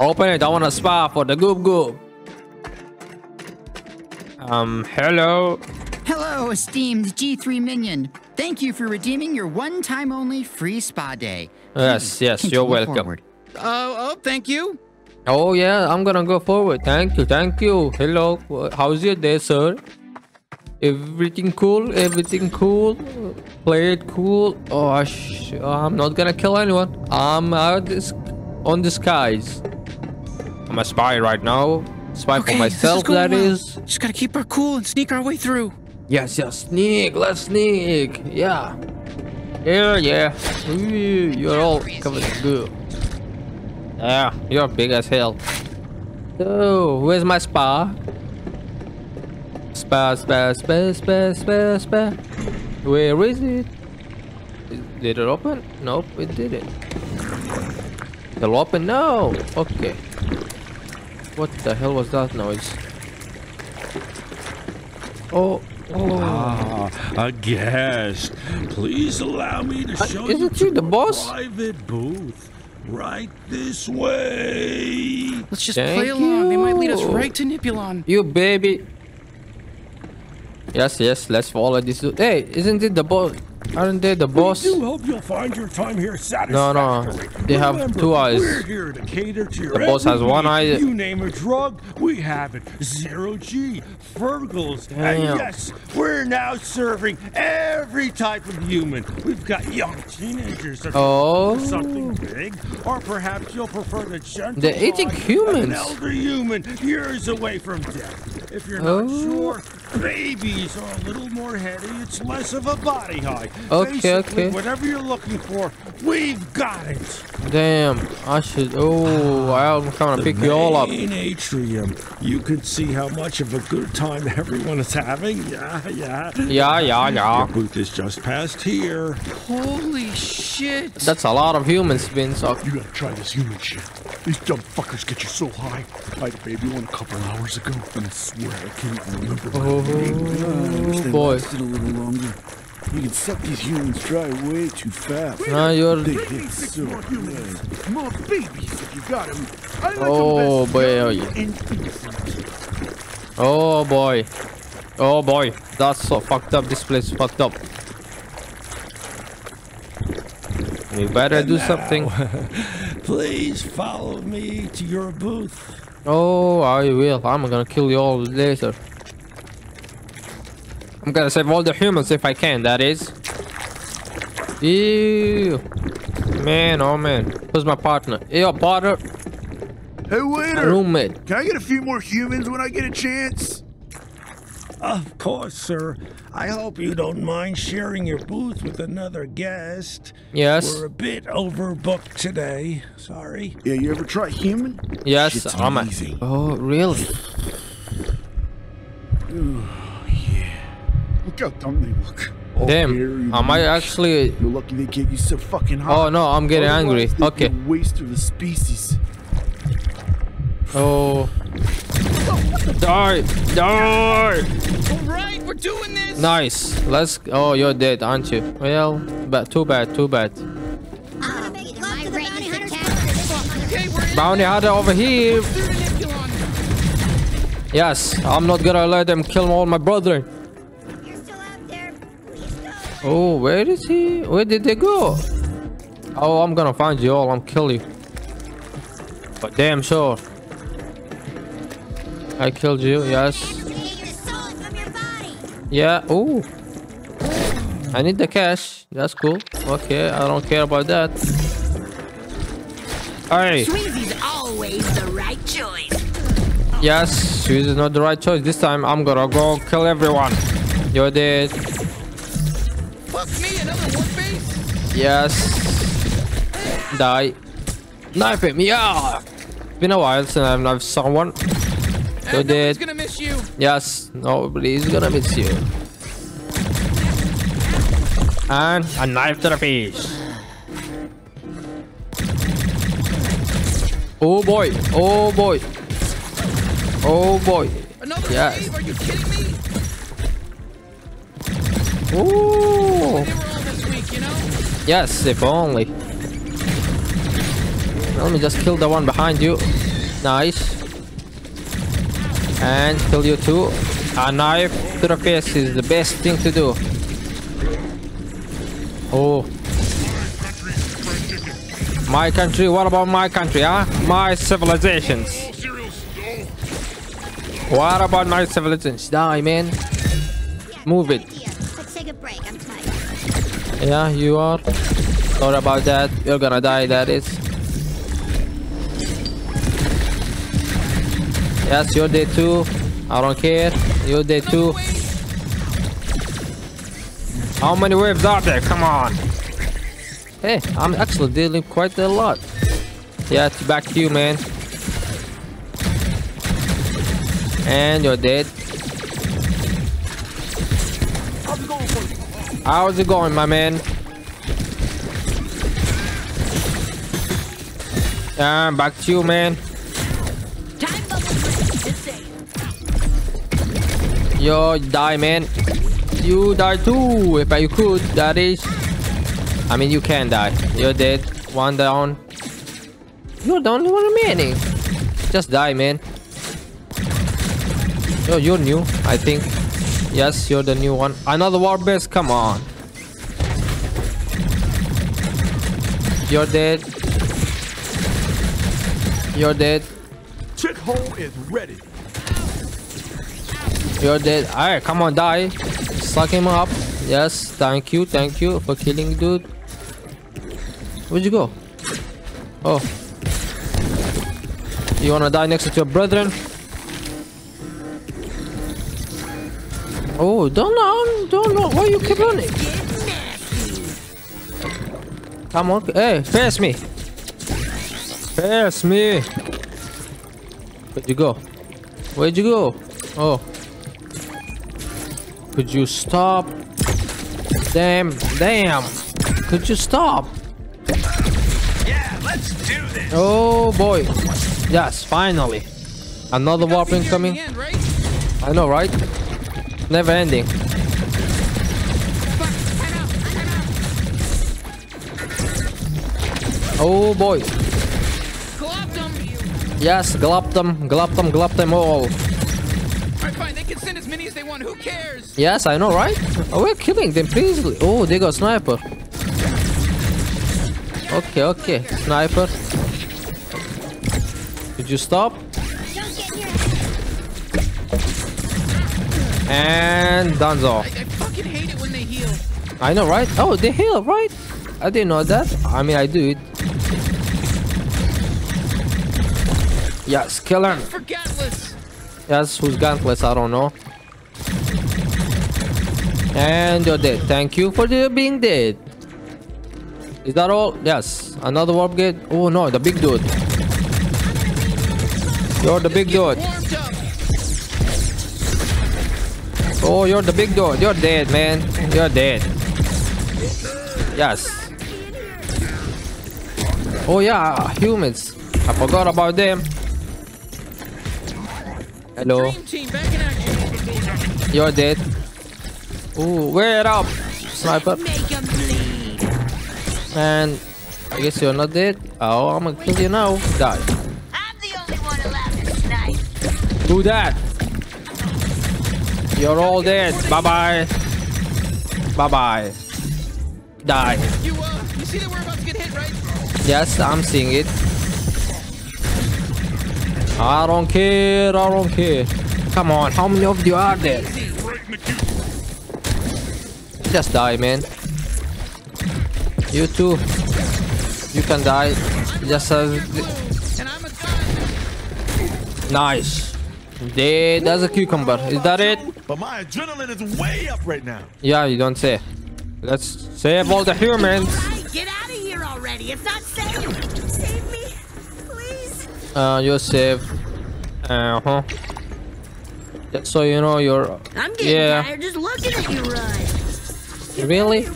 Open it. I want a spa for the goop goop. Um, hello. Hello, esteemed G3 minion. Thank you for redeeming your one-time only free spa day. Yes, yes, you're welcome. forward. Oh, oh, thank you. Oh yeah, I'm gonna go forward. Thank you, thank you. Hello, how's your day, sir? Everything cool? Everything cool? Play it cool? Oh, sh oh, I'm not gonna kill anyone. I'm out this on the skies. I'm a spy right now. Spy Okay, for is myself, going that well. is. Just gotta keep our cool and sneak our way through. Yes, yes, sneak. Let's sneak. Yeah. Yeah, yeah. Ooh, you're all covered in goo. Yeah, you're big as hell. So, where's my spa? Spa, spa, spa, spa, spa, spa. Where is it? Did it open? Nope, it didn't. It'll open? No! Okay. What the hell was that noise? Oh, oh. Ah, a guest. Please allow me to Uh, show isn't you he the boss? private booth. Right this way. Let's just Thank play along. They might lead us right to Nippulon. You baby. Yes, yes, let's follow this dude. Hey, isn't it the boss? Aren't they the boss? We do hope you'll find your time here No, no. satisfactory. They have Remember, two eyes. We're here to cater to your The boss has one need. eye. You name a drug, we have it. Zero G, Fergals, and yes, we're now serving every type of human. We've got young teenagers that Oh. something big, or perhaps you'll prefer the gentle They're eating humans. An elder human years away from death. If you're not Oh. sure, babies are a little more heady. It's less of a body high. Okay, okay. Whatever you're looking for, we've got it. Damn, I should. Oh, I'm coming to pick you all up. Main atrium. You could see how much of a good time (laughs) everyone is having. Yeah, yeah. Yeah, yeah, yeah. Your booth is just past here. Holy shit. That's a lot of humans being sucked. You gotta try this human shit. These dumb fuckers get you so high. I had a baby one a couple hours ago, and I swear I can't even remember my Oh, name. They boy. lasted a little longer. You can suck these humans dry way too fast. Nah, you're- They hit so good. More babies if you got 'em. I like 'em Oh boy. young oh, and. Oh boy. Oh boy. That's so fucked up. This place is fucked up. We better do something. (laughs) Please follow me to your booth. Oh, I will. I'm gonna kill you all later. I'm gonna save all the humans if I can, that is. Ew. Man, oh man. Who's my partner? Yo, partner. Hey, My waiter. roommate. Can I get a few more humans when I get a chance? Of course, sir. I hope you don't mind sharing your booth with another guest. Yes. We're a bit overbooked today. Sorry. Yeah, you ever try human? Yes, Shit's I'm a- amazing. Oh, really? Ooh, yeah. Look how dumb they look. All Damn, hairy, I might actually- You're lucky they get you so fucking hot. Oh no, I'm getting angry. Otherwise, they'd be Okay. a waste of the species. Oh. Die! Die! Alright, we're doing this! Nice. Let's. Oh, you're dead, aren't you? Well, but too bad, too bad. Okay, we're Bounty hunter over here. Yes, I'm not gonna let them kill all my brethren. Oh, where is he? Where did they go? Oh, I'm gonna find you all. I'm kill you. But damn sure. I killed you. Yes. Yeah. Oh. I need the cash. That's cool. Okay, I don't care about that. Alright. Sweezy's always the right choice. Yes, is not the right choice. This time I'm gonna go kill everyone. You're dead. Yes. Die. Knife him. Yeah. Been a while since I've knifed someone. Nobody's dead. gonna miss you. Yes, nobody's gonna miss you. And a knife to the face. Oh boy. Oh boy. Oh boy. Another Yes. Are you kidding me? Ooh. They were all this week, you know? Yes, if only. Let me just kill the one behind you. Nice. And kill you too. A knife to the face is the best thing to do. Oh. My country, what about my country, huh? My civilizations. What about my civilizations? Die, man. Move it. Yeah, you are. Sorry about that. You're gonna die, that is. Yes, you're dead too. I don't care. You're dead too. How many waves are there? Come on. Hey, I'm actually dealing quite a lot. Yeah, it's back to you, man. And you're dead. How's it going, my man? Yeah, back to you, man. Yo, die, man. You die too, if you could, that is. I mean, you can die. You're dead. One down. You're the only one remaining. Just die, man. Yo, you're new, I think. Yes, you're the new one. Another war base? Come on. You're dead. You're dead. Chick hole is ready. You're dead. Alright, come on, die. Suck him up. Yes, thank you, thank you for killing dude. Where'd you go? Oh. You wanna die next to your brethren? Oh, don't know, don't know. Why you keep running? Come on. Hey, face me. Face me. Where'd you go? Where'd you go? Oh. Could you stop? Damn, damn. Could you stop? Yeah, let's do this. Oh boy. Yes, finally. Another warp incoming. I know, right? Never ending. Oh boy. Yes, glop them, glop them, glop them all. Alright, fine. They can send as many as they want. Who cares? Yes, I know, right? Oh, we're killing them easily. Oh, they got sniper. Okay, okay. Sniper. Did you stop? And Danzo. I fucking hate it when they heal. I know, right? Oh, they heal, right? I didn't know that. I mean, I do it. Yes, kill him. Forgetless. Yes, who's gankless? I don't know. And you're dead. Thank you for the being dead. Is that all? Yes. Another warp gate. Oh no, the big dude. You're the big dude. Oh, you're the big dude. You're dead, man. You're dead. Yes. Oh yeah, humans. I forgot about them. Hello. You're dead. Ooh, wait up, sniper. And I guess you're not dead. Oh, I'm gonna kill you now. Die. Do that. You're all dead. Bye bye. Bye bye. Die. You, uh, you see that we're about to get hit, right? Yes, I'm seeing it. I don't care. I don't care. Come on, how many of you are there? Just die, man. You too. You can die. Just as. Nice. Dead as a cucumber. Is that it? But my adrenaline is way up right now. Yeah, you don't say. Let's save all the humans. Get out of here already. It's not safe. Save me, please. Uh, you're safe. Uh huh. Just so you know, you're. I'm getting yeah. tired just looking at you run. Really?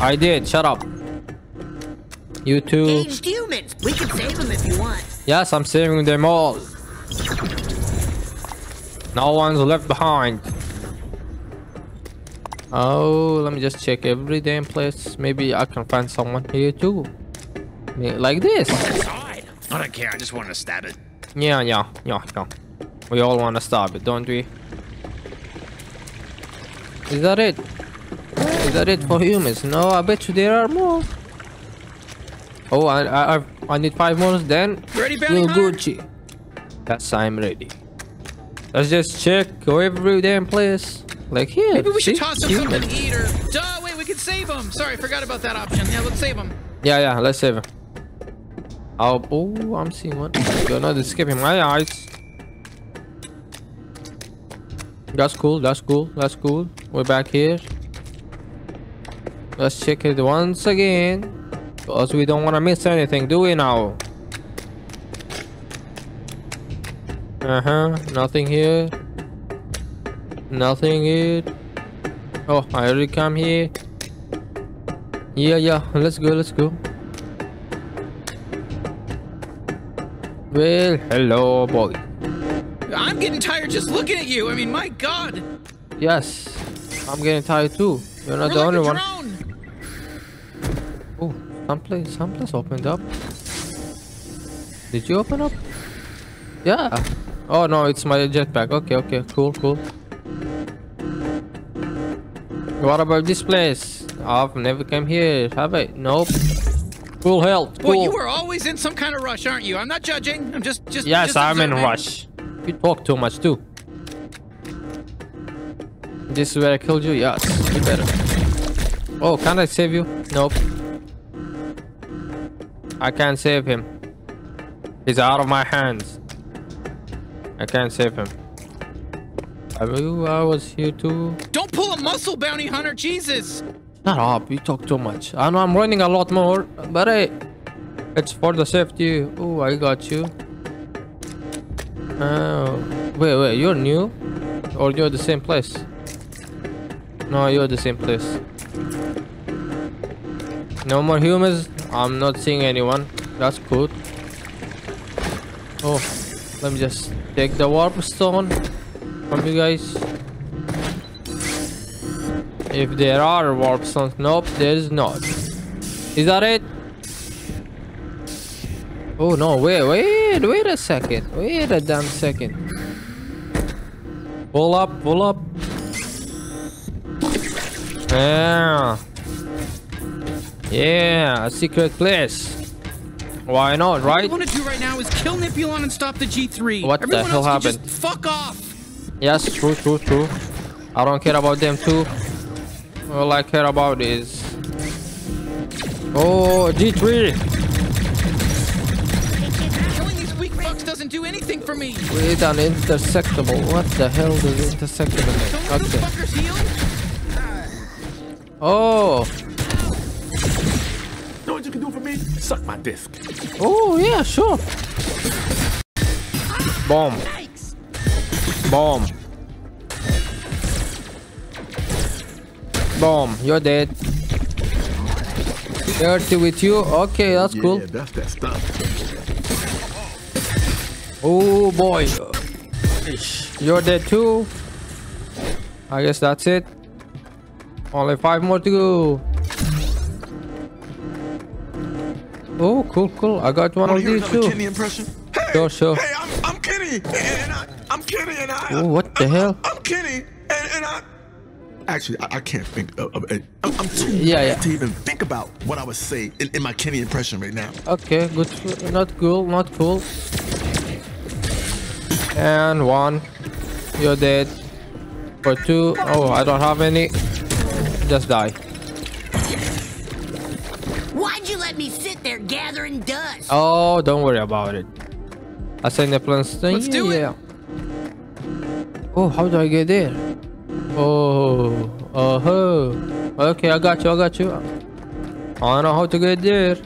I did. Shut up. You too. Aged humans. We can save them if you want. Yes, I'm saving them all. No one's left behind. Oh, let me just check every damn place. Maybe I can find someone here too. Like this. I don't care. I just want to stab it. Yeah, yeah, yeah, yeah. We all want to stop it, don't we? Is that it? Is that it for humans? No, I bet you there are more. Oh, I I I, need five more. Then Ready, bounty hunter? Gucci. Yes, I'm ready. Let's just check go every damn place. Like here. Maybe we should toss him Human. something to eat or. Duh, wait, we can save him. Sorry, I forgot about that option. Yeah, let's save him. Yeah, yeah, let's save him. Oh, oh, I'm seeing one. You're not escaping my eyes. That's cool, that's cool, that's cool. We're back here. Let's check it once again. Because we don't want to miss anything, do we now? Uh-huh, nothing here. Nothing here. Oh, I already come here. Yeah, yeah, let's go, let's go. Well, hello, boy. I'm getting tired just looking at you. I mean, my God. Yes, I'm getting tired too. You're not We're the only one. Oh, someplace, someplace opened up. Did you open up? Yeah. Oh no, it's my jetpack. Okay, okay, cool, cool. What about this place? I've never came here, have I? Nope. Full health. Boy, Cool. you are always in some kind of rush, aren't you? I'm not judging. I'm just, just. Yes, just I'm in rush. You talk too much too. This is where I killed you? Yes, you better. Oh, can I save you? Nope. I can't save him. He's out of my hands. I can't save him. I, knew I was here too. Don't pull a muscle, bounty hunter. Jesus. Shut up, you talk too much. I know I'm running a lot more, but hey, it's for the safety. Oh, I got you. Oh, wait, wait, you're new? Or you're the same place? No, you're the same place. No more humans. I'm not seeing anyone. That's good. Oh, let me just take the warp stone from you guys. If there are warp stones, nope, there is not. Is that it? Oh no, wait, wait, wait a second. Wait a damn second. Pull up, pull up. Yeah. Yeah, a secret place. Why not, right? What I want to do right now is kill Nippulon and stop the G3. What the hell happened? Fuck off. Yes, true, true, true. I don't care about them too. All I care about is... Oh, G3! Killing these weak fucks doesn't do anything for me. Wait, an intersectable. What the hell does intersectable mean? Okay. Oh, me? Suck my disc. oh yeah, sure. Bomb. Bomb. Bomb. You're dead. Dirty with you. Okay, that's cool. That's that stuff. Oh boy. You're dead too. I guess that's it. Only five more to go. Oh, cool, cool. I got one Wanna of these too. Kenny impression? Sure, sure. Hey, I'm, I'm Kenny, and I, I'm Kenny, and I, Oh, what the hell? I'm Kenny, and, and I. Actually, I, I can't think of, of it. I'm, I'm too Yeah, yeah. to even think about what I would say in, in my Kenny impression right now. Okay, good. Not cool, not cool. And one. You're dead. For two. Oh, I don't have any. Just die. Why'd you let me sit there gathering dust? Oh, don't worry about it. I send the plans thing. Let's do it. Oh, how do I get there? Oh, uh huh. Okay, I got you. I got you. I know how to get there.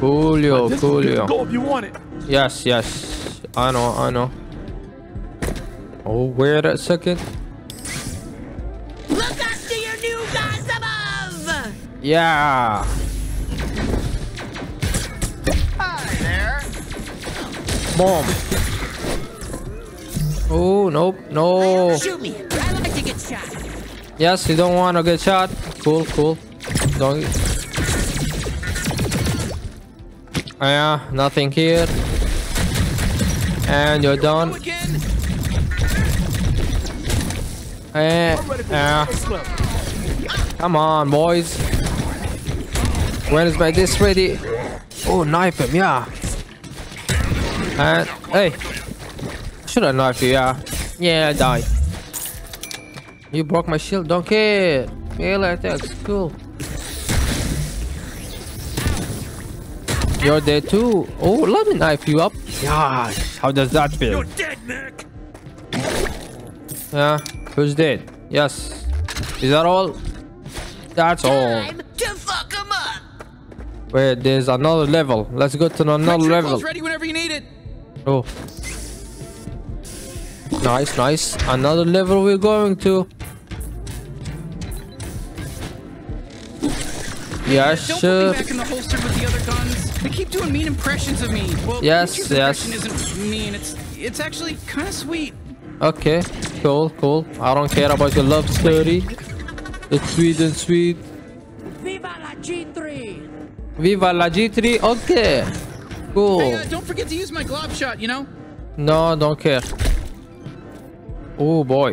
Coolio, This will get coolio. Go if you want it. Yes, yes. I know, I know. Oh, wait a second. Yeah. Hi there. Boom. Oh, nope. No. Shoot me. I like to get shot. Yes, you don't want to get shot. Cool, cool. Don't. Yeah, nothing here. And you're done. Eh, yeah. Come on, boys. When is my disc ready? Oh, knife him, yeah. And hey, should I knife you? Yeah, yeah, die. You broke my shield. Don't care. Melee attacks. Cool. You're dead too. Oh, let me knife you up. Yeah. How does that feel? You're dead, Nick. Yeah. Who's dead? Yes. Is that all? That's all. Wait, there's another level. Let's go to another level. Ready whenever you need it. Oh. Nice, nice. Another level we're going to. Yes, Don't sure. put me back in the holster with the other guns. They keep doing mean impressions of me. Well, Yes, yes. isn't mean. It's it's actually kind of sweet. Okay, cool, cool. I don't care about your love story. It's sweet and sweet. Viva la G3! Viva la G3. Okay, cool. Hey, uh, don't forget to use my glob shot. You know. No, don't care. Oh boy,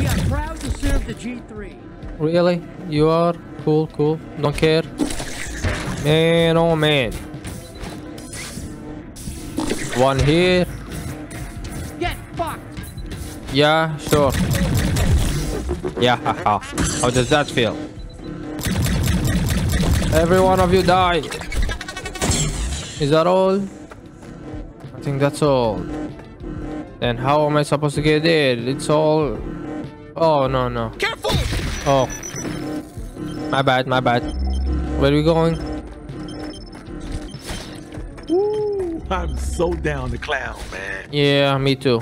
We are proud to serve the G3. really? You are cool, cool. Don't care. Man, oh man. One here. Get fucked. Yeah, sure. Yeah, haha. How does that feel? Every one of you die. Is that all? I think that's all. Then how am I supposed to get there? It's all Oh no no. Careful! Oh. My bad, my bad. Where are we going? Woo, I'm so down to clown, man. Yeah, me too.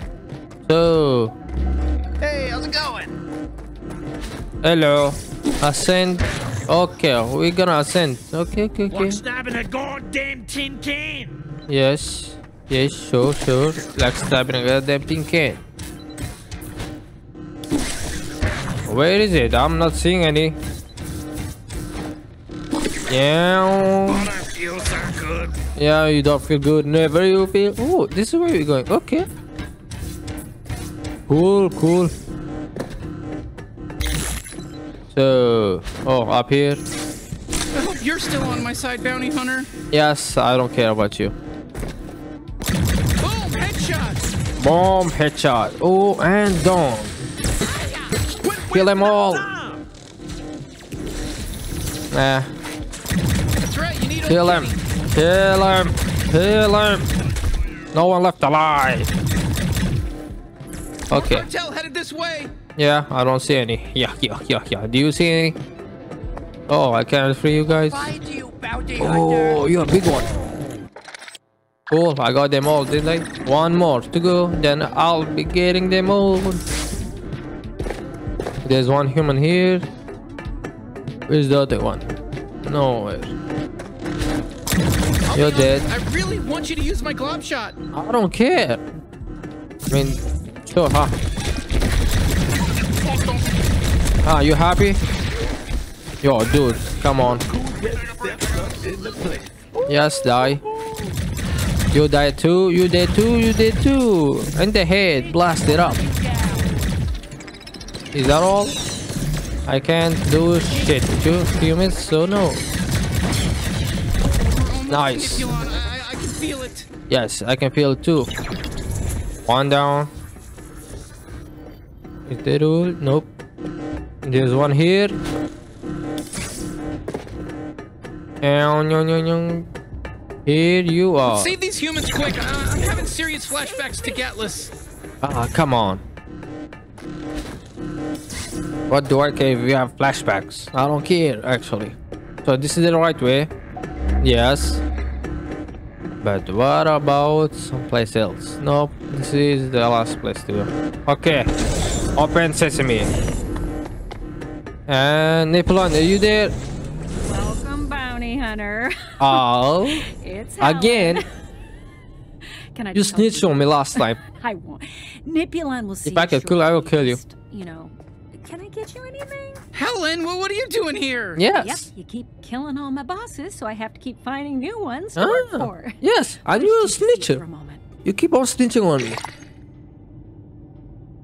So, Hey, how's it going? hello. Ascend. Okay, we're gonna ascend. Okay, okay, okay. Like stabbing a goddamn tin can. Yes. Yes, sure, sure. Like stabbing a goddamn tin can. Where is it? I'm not seeing any. Yeah. So good. Yeah, you don't feel good. Never you feel. Oh, this is where we're going. Okay. Cool, cool. So, oh, up here. I hope you're still on my side, bounty hunter. Yes, I don't care about you. Boom! Headshot! Bomb headshot. Oh, and done. Kill them all. Nah. That's right, you need Kill him. Kill him. Kill him. No one left alive. Okay. Headed this way. Yeah, I don't see any. Yeah, yeah, yeah, yeah. Do you see any? Oh, I can't free you guys. you, Oh, you're a big one. Cool, I got them all, didn't I? One more to go, then I'll be getting them all. There's one human here. Where's the other one? Nowhere. You're oh, dead. I really want you to use my glob shot. I don't care. I mean, sure, huh? Ah, you happy? Yo, dude, come on. Yes, die. You die too, you did too, you did too. In the head, blast it up. Is that all? I can't do shit you humans, so no. Nice. I, I can feel it. Yes, I can feel it too. One down. Is there all? Nope. There's one here. Here you are. Save these humans quick. I, I'm having serious flashbacks to Gatlas. Ah, come on. What do I care if you have flashbacks? I don't care, actually. So this is the right way. Yes. But what about someplace else? Nope, this is the last place to go. Okay. Open sesame. And Nippon, are you there? Welcome, bounty hunter. Oh. (laughs) It's Helen. Again. (laughs) Can I You just help snitched on me last time. (laughs) I won't. Nippulon will see If I you can kill, I will kill you. You know, can I get you anything? Helen, well, what are you doing here? Yes. Yep, you keep killing all my bosses, so I have to keep finding new ones to work Ah, for. yes, and you're a snitcher. You keep on snitching on me.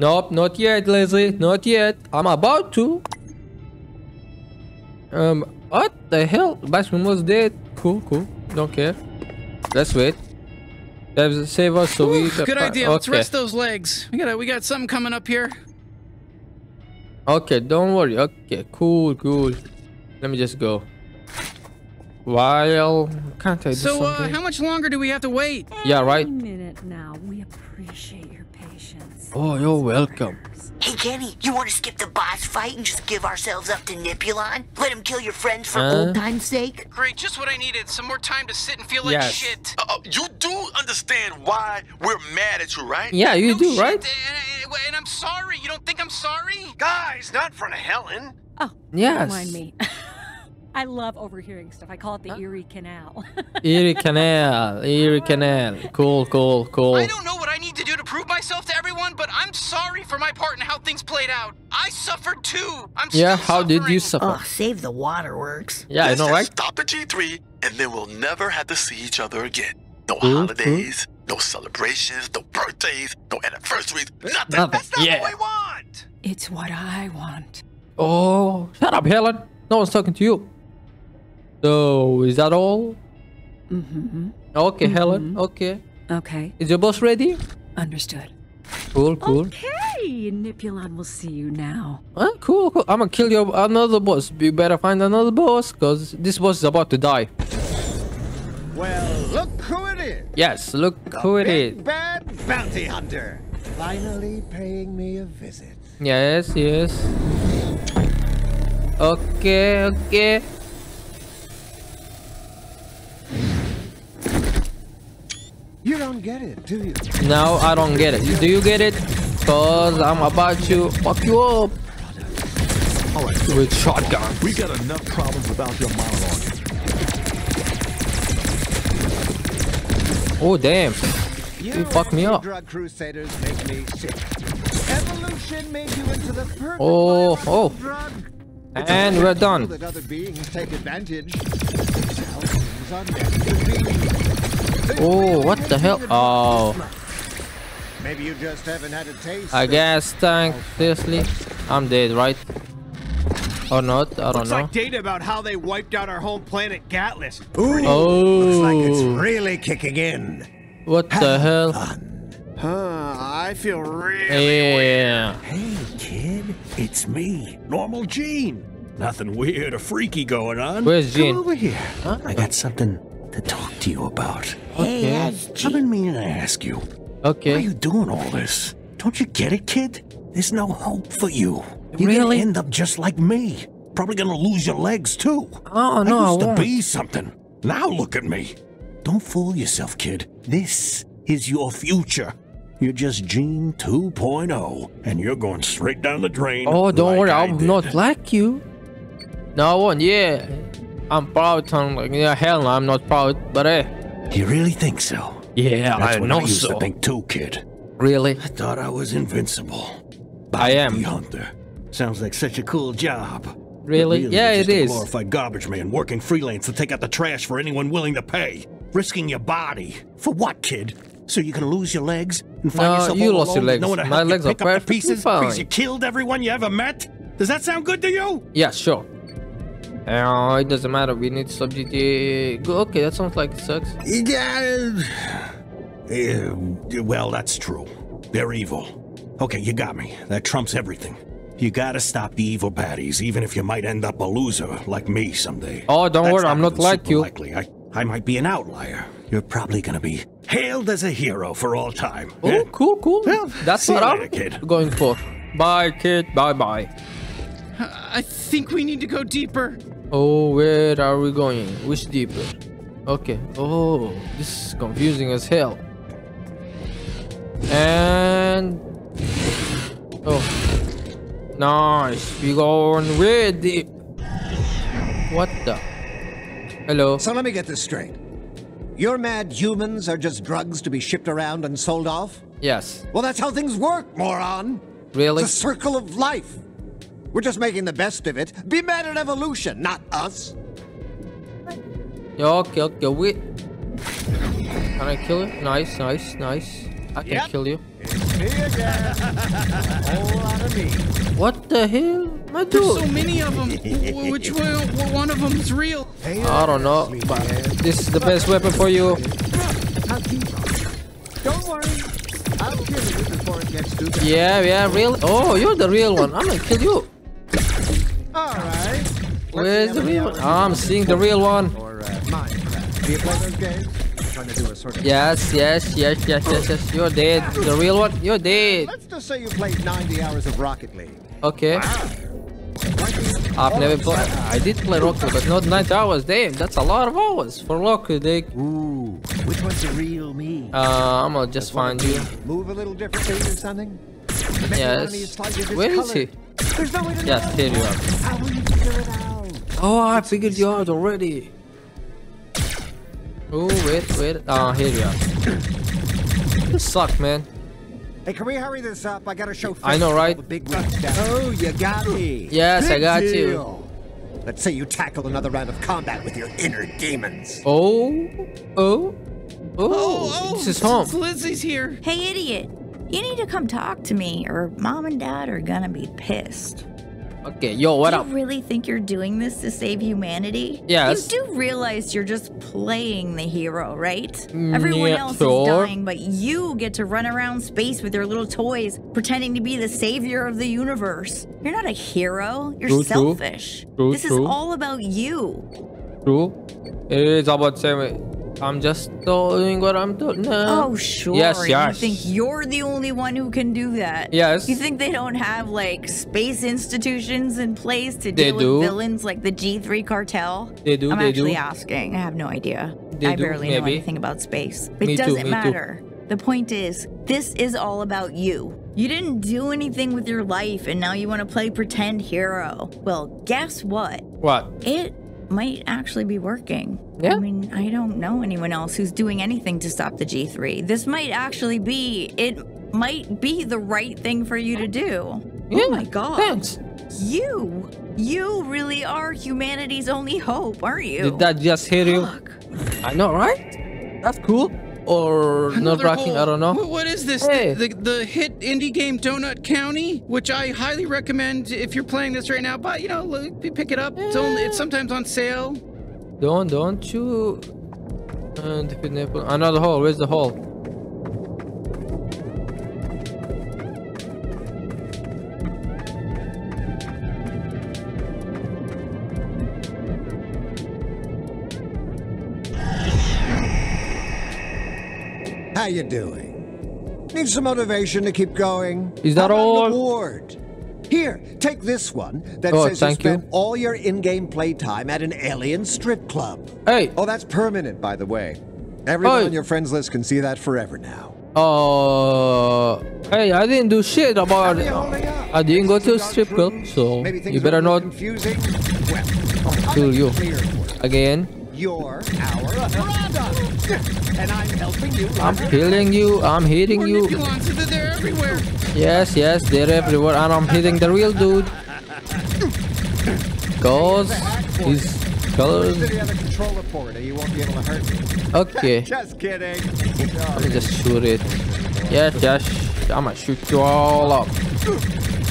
Nope, not yet, Leslie. Not yet. I'm about to. Um, what the hell? Bashman was dead. Cool, cool. Don't care. Let's wait. Let's save us so we. Good can- idea. Let's rest those legs. We got we got something coming up here. Okay, don't worry. Okay, cool, cool. Let me just go. While can't I do So, uh, how much longer do we have to wait? Yeah, right. One minute now. We appreciate your patience. Oh, you're welcome. Hey, Kenny, you want to skip the boss fight and just give ourselves up to Nippulon? Let him kill your friends for Uh? old time's sake? Great, just what I needed. Some more time to sit and feel like Yes. shit. Uh, you do understand why we're mad at you, right? Yeah, you do, right? And, and I'm sorry. You don't think I'm sorry? Guys, not in front of Helen. Oh, Yes. Don't mind me. (laughs) I love overhearing stuff. I call it the Erie Canal. Erie (laughs) Canal, Erie Canal. Cool, cool, cool. I don't know prove myself to everyone, but I'm sorry for my part in how things played out. I suffered too. I'm Yeah, still how did you suffer? Oh, save the waterworks. Yeah, I Let's know, right? Stop the G3, and then we'll never have to see each other again. No Cool, holidays, no celebrations, no birthdays, no anniversaries, nothing. Nothing. That's not Yeah. what we want. it's what I want. Oh, shut up, Helen. No one's talking to you. So, is that all? Mm-hmm. Okay, Helen. Mm-hmm. Okay. Okay. Is your boss ready? Understood. Cool, cool. Okay, Nippulon will see you now. Huh? Cool, cool. I'm gonna kill your another boss. You better find another boss, cause this boss is about to die. Well, look who it is. Yes, look who it is. Big bad bounty hunter. Finally paying me a visit. Yes, yes. Okay, okay. You don't get it, do you? Now I don't get it. Do you get it? Cause I'm about to fuck you up with shotgun. We got enough problems without your monologue. Oh damn! You You fucked me up. Drug crusaders make me sick. Evolution made you into the perfect Oh, oh. drug. And we're done. That other beings take advantage. Oh, what the hell? Oh, Maybe you just haven't had a taste. I guess tank. Seriously, I'm dead, right? Or not? I don't Looks know. like Data about how they wiped out our home planet Gatlas. Ooh, Oh. looks like it's really kicking in. What the hell? Huh, I feel really Yeah. Hey, kid, it's me, Normal Gene. Nothing weird or freaky going on. Where's Gene? Come over here. I got something to talk to you about. Okay. that's I've been meaning to ask you. Okay. Why are you doing all this? Don't you get it, kid? There's no hope for you. You're Really? gonna end up just like me. Probably gonna lose your legs too. Oh no, I I used to be something. Now look at me. Don't fool yourself, kid. This is your future. You're just Gene 2.0, and you're going straight down the drain. Oh, don't like worry, I I'm not like you. No, one, won't. Yeah, I'm proud. I'm like, yeah, hell no, I'm not proud. But eh, You really think so? yeah, That's I what know I used so. to think too, kid. Really? I thought I was invincible. I am. Bounty hunter. Sounds like such a cool job. Really? But Yeah, just a glorified garbage man working freelance to take out the trash for anyone willing to pay. Risking your body. For what, kid? So you can lose your legs and find No, yourself you all lost your alone with legs. No one to My help you legs are pick up the pieces fine. because you killed everyone you ever met? Does that sound good to you? Yeah, sure. Uh, it doesn't matter. We need uh, go- Okay, that sounds like it sucks. Yeah. eh, well, that's true. They're evil. Okay, you got me. That trumps everything. You gotta stop the evil baddies, even if you might end up a loser like me someday. Oh, don't That's worry, I'm not like you. Likely. I, I might be an outlier. You're probably gonna be hailed as a hero for all time. Oh, cool, cool. That's see what I'm later, kid. going for. Bye, kid. Bye, bye. I think we need to go deeper. Oh, where are we going? Which deeper? Okay. Oh, this is confusing as hell. And oh, nice. We going way deep. What the? Hello. So let me get this straight. Your mad humans are just drugs to be shipped around and sold off? Yes. Well, that's how things work, moron. Really? It's a circle of life. We're just making the best of it. Be mad at evolution, not us. Yeah, okay, okay. Wait. Can I kill you? Nice, nice, nice. I can Yep. kill you. Me again. (laughs) Whole lot of me. What the hell, my dude. There's so many of them. Which one, one of them is real? I don't know, but this is the best weapon for you. Don't worry. I'll kill you before it gets too bad. Yeah, yeah, real. Oh, you're the real one. I'm gonna kill you. All right. Where's the real one? I'm seeing the real one. Or uh, Do you play those games? trying to do a sort of. Yes, yes, yes, yes, yes, yes. You're dead. The real one. You're dead. Let's just say you played 90 hours of Rocket League. Okay. I've never played. I did play Rocket, League, but not 90 hours. Damn, that's a lot of hours for Rocket League. Ooh, which one's the real me? Uh, I'm gonna just find you. Move a little differently or something? Maybe one of these Yes. Where is he? There's no way to Yes, know. here you are. Oh, I figured you out already. Oh, wait, wait. Ah, here we are. This suck, man. Hey, can we hurry this up? I gotta show. I know, right? big. Oh, you got me. Yes, I Big got you. Let's say you tackle another round of combat with your inner demons. Oh, oh, oh, this is home. Lizzie's here. Hey, idiot. You need to come talk to me, or mom and dad are gonna be pissed. Okay, yo, what do up? you really think you're doing this to save humanity? Yes. You do realize you're just playing the hero, right? Mm, Everyone yeah, else sure. is dying, but you get to run around space with your little toys, pretending to be the savior of the universe. You're not a hero. You're True, selfish. True, this true. is all about you. True. It's about seven. I'm just doing what I'm doing. No. Oh, sure. Yes, yes. You think you're the only one who can do that? Yes. You think they don't have like space institutions in place to They deal do. with villains like the G3 cartel? They do, I'm they actually do. asking. I have no idea. They I do, barely know anything about space. It Me doesn't too. matter. The point is, this is all about you. You didn't do anything with your life and now you want to play pretend hero. Well, guess what? What? It might actually be working. Yeah. I mean, I don't know anyone else who's doing anything to stop the G3. This might actually be, it might be the right thing for you to do. Oh yeah, oh my god. thanks. You, you really are humanity's only hope, aren't you? Did that just hit you? I know, right? That's cool. Or nerve Another wracking, I don't know. Wh- What is this? Hey. The, the the hit indie game Donut County, which I highly recommend if you're playing this right now. But you know, look, pick it up. It's only it's sometimes on sale. Don't, don't you. Uh. Another hole. Where's the hole? You doing? Need some motivation to keep going? Is that all? An award. Here, take this one that Oh, says you thank you. spent all your in-game playtime at an alien strip club. Hey. Oh, that's permanent, by the way. Everyone Hey. on your friends list can see that forever now. Uh, hey, I didn't do shit about it. I didn't go to a strip club, so you better not confusing. Well, kill make you it clear for you. again. You're our product, and I'm helping you. I'm killing you. I'm hitting you. They're, everywhere. Yes, yes, they're everywhere, and I'm hitting the real dude. Cause his colors. To the controller port, or eh, you won't be able to hurt me. Okay. (laughs) Just kidding. Let me just shoot it. Yes, yes. I'ma shoot you all up.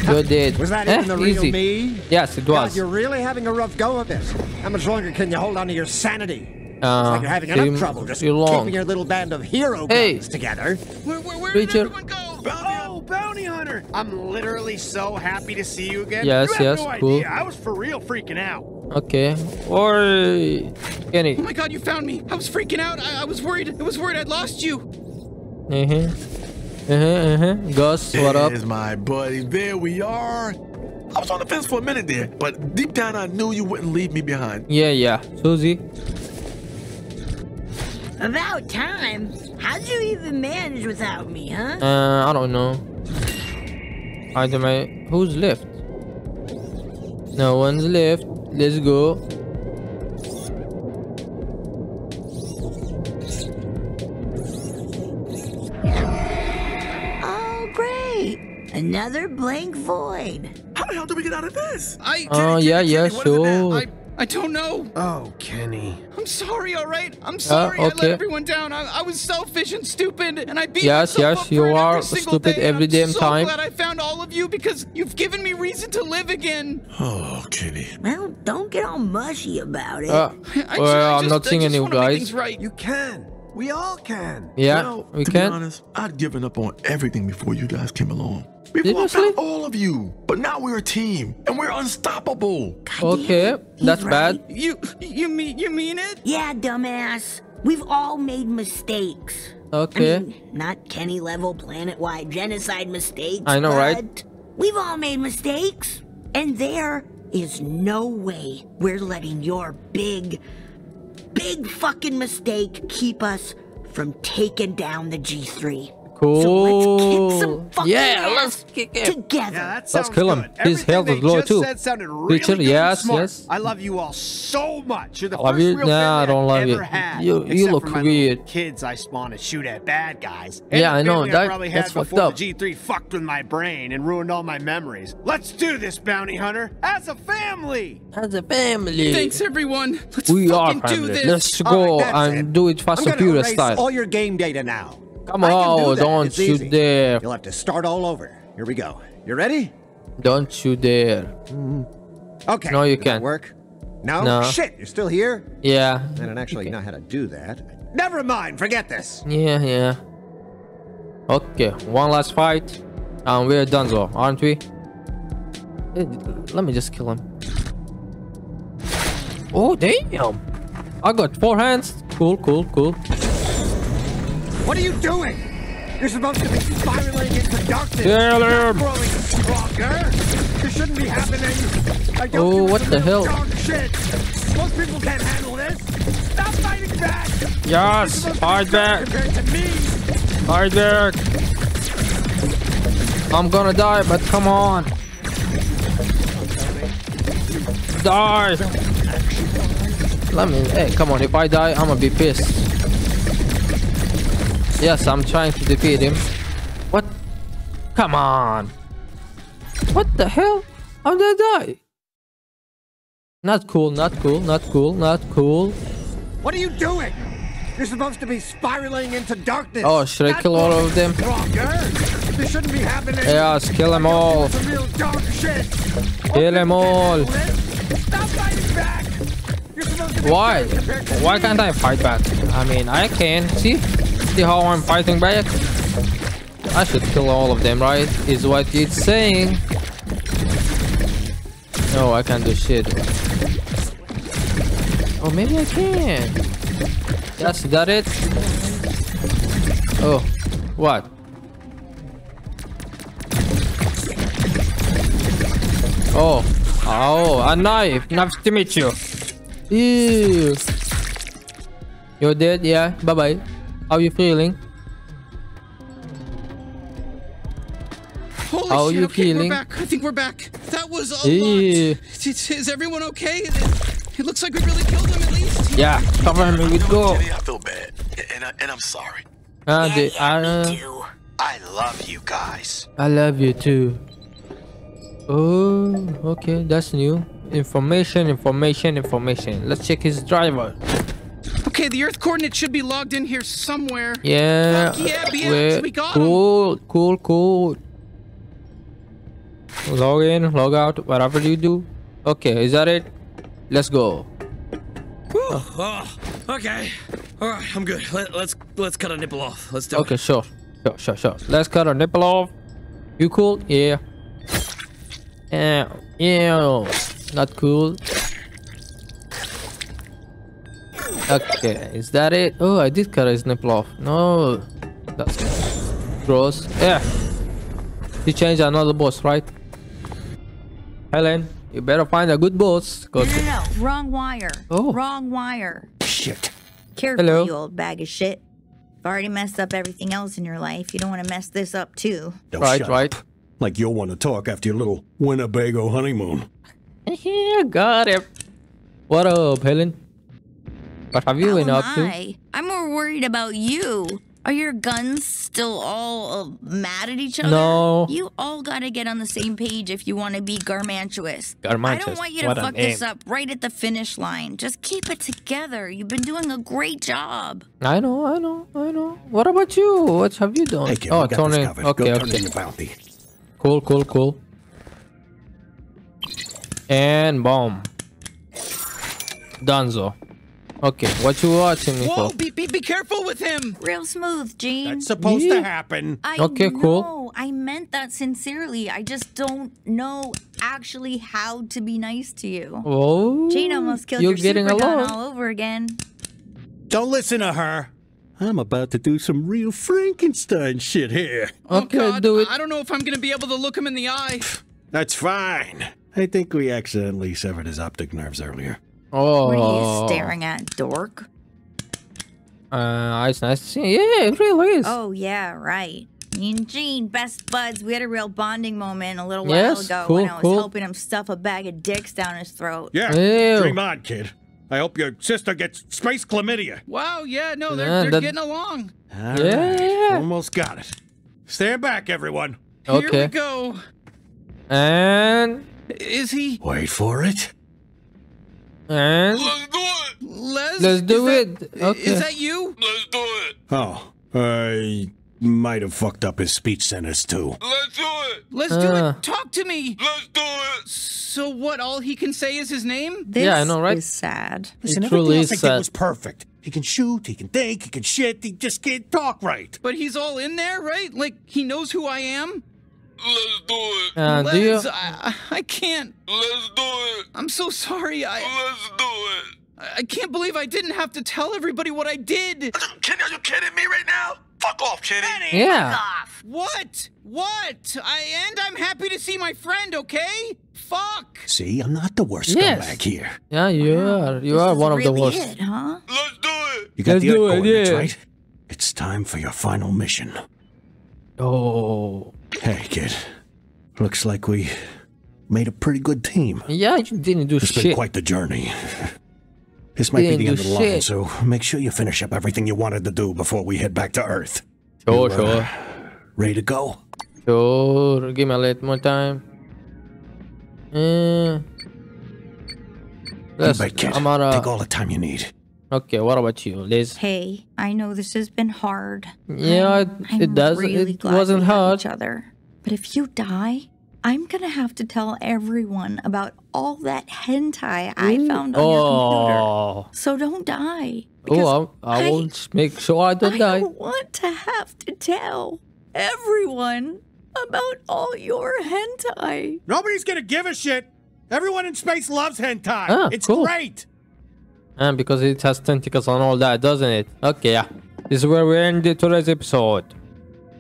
You're dead. Was that Eh, even the real easy. me? Yes, it God, was. you're really having a rough go of it. How much longer can you hold on to your sanity? it's Uh, like you're having enough trouble just too long. keeping your little band of hero Hey. guns together. Where, where, where Preacher. did everyone go? Oh, bounty hunter! I'm literally so happy to see you again. Yes, you yes, no cool. idea. I was for real freaking out. Okay. Or Kenny. Oh my god, you found me! I was freaking out. I, I was worried. I was worried I'd lost you. Uh huh. Uh huh. Uh huh. Gus, what up? There's my buddy. There we are. I was on the fence for a minute there, but deep down I knew you wouldn't leave me behind. Yeah, yeah. Sweezy. About time. How'd you even manage without me, huh? Uh, I don't know. I don't know. Who's left? No one's left. Let's go. Another blank void. How the hell do we get out of this? I. Oh, yeah, yeah, sure. I, I don't know. Oh, Kenny. I'm sorry, all right? I'm sorry I let everyone down. I, I was selfish and stupid, and I beat you. Yes, myself yes, up you for it are every single stupid day, and every I'm damn so time. glad I found all of you because you've given me reason to live again. Oh, Kenny. Well, don't get all mushy about it. Uh, I well, ju- I I'm just- not I seeing just any wanna make guys. things right. You can. We all can. Yeah, Well, we to can. be honest, I'd given up on everything before you guys came along. Before I Seriously? found all of you. But now we're a team, and we're unstoppable. Okay, that's bad. You you mean you mean it? Yeah, dumbass. We've all made mistakes. Okay. I mean, not Kenny level planet wide genocide mistakes. I know, right? We've all made mistakes. And there is no way we're letting your big, big fucking mistake keep us from taking down the G3. Cool. So let's kick some fucking yeah, ass let's kick it. together. Yeah, that Let's kill him. good. His Everything health they is low too. Said really Creature, yes, smart. yes. I love you all so much. You're the I love first you. real Nah, I family don't I've love ever you. Had, You- you except look for my weird. Kids, I spawn to shoot at bad guys. And Yeah, I know. family That- probably that's had fucked up. G3 fucked with my brain and ruined all my memories. Let's do this, bounty hunter, as a family. As a family. Thanks everyone. Let's We are fucking do family. this. Let's go right, that's and do it Fast I'm and gonna Furious erase style. all your game data now. Come I on, do that. don't you easy. dare. You'll have to start all over. Here we go. You ready? Don't you dare. Okay. No, you Did can't. Work? No? No. Shit, you're still here? Yeah. I don't actually know how to do that. Never mind, forget this. Yeah, yeah. Okay, one last fight. And we're done, so aren't we? Eh, Let me just kill him. Oh, damn. I got four hands. cool, cool, cool. What are you doing? You're supposed to be spiraling into darkness. Kill him. growing stronger. This shouldn't be happening. I don't Oh, what the hell? Dog shit. Most people can't handle this. Stop fighting back. Yes, fight back. Compared to me. Fight back. I'm gonna die, but come on. Die. Let me. Hey, come on. If I die, I'm gonna be pissed. Yes, I'm trying to defeat him. What? Come on. What the hell? How did I die? Not cool, not cool, not cool, not cool. What are you doing? You're supposed to be spiraling into darkness. Oh, should I kill all of them? This shouldn't be happening. Yes, kill them all. Some real dog shit. Kill them all. Stop fighting back. Why? Why can't I fight back? I mean, I can. See? See how I'm fighting back? I should kill all of them, right? Is what it's saying. No, I can't do shit. Oh, maybe I can. Yes, got it. Oh, what? Oh, oh, a knife. Nice to meet you. Ew. You're dead, yeah. Bye bye. How you feeling? Holy How shit, you okay, feeling? we're back. I think we're back. That was a Ew. lot. Is, is everyone okay? It, it looks like we really killed him at least. Yeah, cover me with gold. I feel bad, and, I, and I'm sorry. Uh, the, uh, I love you guys. I love you too. Oh, okay, that's new. Information, information, information. Let's check his driver. Okay, the Earth coordinate should be logged in here somewhere. Yeah. Fuck yeah, BX, we got him. cool, cool, cool. Log in, log out, whatever you do. Okay, is that it? Let's go. Oh, okay. All right, I'm good. Let, let's let's cut a nipple off. Let's do Okay, sure. Sure, sure, sure. Let's cut our nipple off. You cool? Yeah. Yeah. Yeah. Not cool. Okay, is that it? Oh, I did cut his nipple off. No. That's gross. Yeah. He changed another boss, right? Helen, you better find a good boss. No, Cause no, no. Wrong wire. Oh. Wrong wire. Shit. Careful, Hello. you old bag of shit. You've already messed up everything else in your life. You don't want to mess this up too. Now Right, shut right. up. Like you'll want to talk after your little Winnebago honeymoon. Yeah, got it. What up, Helen? What have you How been am up to? I? I'm more worried about you. Are your guns still all uh, mad at each other? No. You all gotta get on the same page if you want to be Garmantuous. I don't want you to what fuck this name. up right at the finish line. Just keep it together. You've been doing a great job. I know, I know, I know. What about you? What have you done? Hey, kid, oh, we got turn this in. covered. Okay, Go turn okay. in your bounty. Cool, cool, cool. And boom. Dunzo. Okay, what you watching me Whoa, for? be, be, be careful with him. Real smooth, Gene. That's supposed Yeah. to happen. I Okay, cool. know. I meant that sincerely. I just don't know actually how to be nice to you. Oh, Gene almost killed you're your getting super gun along. all over again. Don't listen to her. I'm about to do some real Frankenstein shit here. Okay, Oh, God, do it. I don't know if I'm gonna be able to look him in the eye. That's fine. I think we accidentally severed his optic nerves earlier. Oh. What are you staring at, dork? Uh, it's nice to see. Yeah, it really is. Oh, yeah, right. Me and Gene, best buds. We had a real bonding moment a little while Yes, ago cool, when I was cool. helping him stuff a bag of dicks down his throat. Yeah, Ew. dream on, kid. I hope your sister gets space chlamydia. Wow, yeah, no, they're, Yeah, they're that- getting along. All Yeah, right, yeah. Almost got it. Stand back, everyone. Okay. Here we go. And Is he? Wait for it. and Let's do it. Les? let's do is it. That, Okay. Is that you? Let's do it. Oh, I might have fucked up his speech centers too. Let's do it. Let's do Uh. it. Talk to me. Let's do it. So what? All he can say is his name? This Yeah, I know, right? is sad. Listen, It everything truly else is I did was perfect. He can shoot, he can think, he can shit, he just can't talk right. But he's all in there, right? Like he knows who I am. Let's do it. uh, do you? I, I can't. Let's do it. I'm so sorry. I Let's do it. I I can't believe I didn't have to tell everybody what I did. Kenny, are you kidding me right now? Fuck off, Kenny. Yeah. What? What? I and I'm happy to see my friend, okay? Fuck. See, I'm not the worst Yes. scumbag here. Yeah, you are. You are one of the worst. huh? You got Let's the do Earth it, coordinates, yeah. right? It's time for your final mission. Oh. Hey, kid. Looks like we made a pretty good team. Yeah, you didn't do It's been quite the journey. This might be Didn't the end of the line, so make sure you finish up everything you wanted to do before we head back to Earth. Sure, You, uh, sure. Ready to go? Sure. Give me a little more time. Uh, Hey, let's, kid. I'm out of- Take all the time you need. Okay, what about you, Liz? Hey, I know this has been hard. Yeah, it, I'm it does. Really it glad wasn't we have hard. Each other. But if you die, I'm gonna have to tell everyone about all that hentai I found on your computer. Oh, So don't die. oh, I, I will just make sure I don't I die. don't want to have to tell everyone about all your hentai. Nobody's gonna give a shit. Everyone in space loves hentai. Ah, it's cool. great. And because it has tentacles and all that, doesn't it? Okay, yeah. This is where we end the today's episode.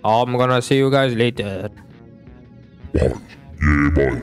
I'm gonna see you guys later. Yeah, boy.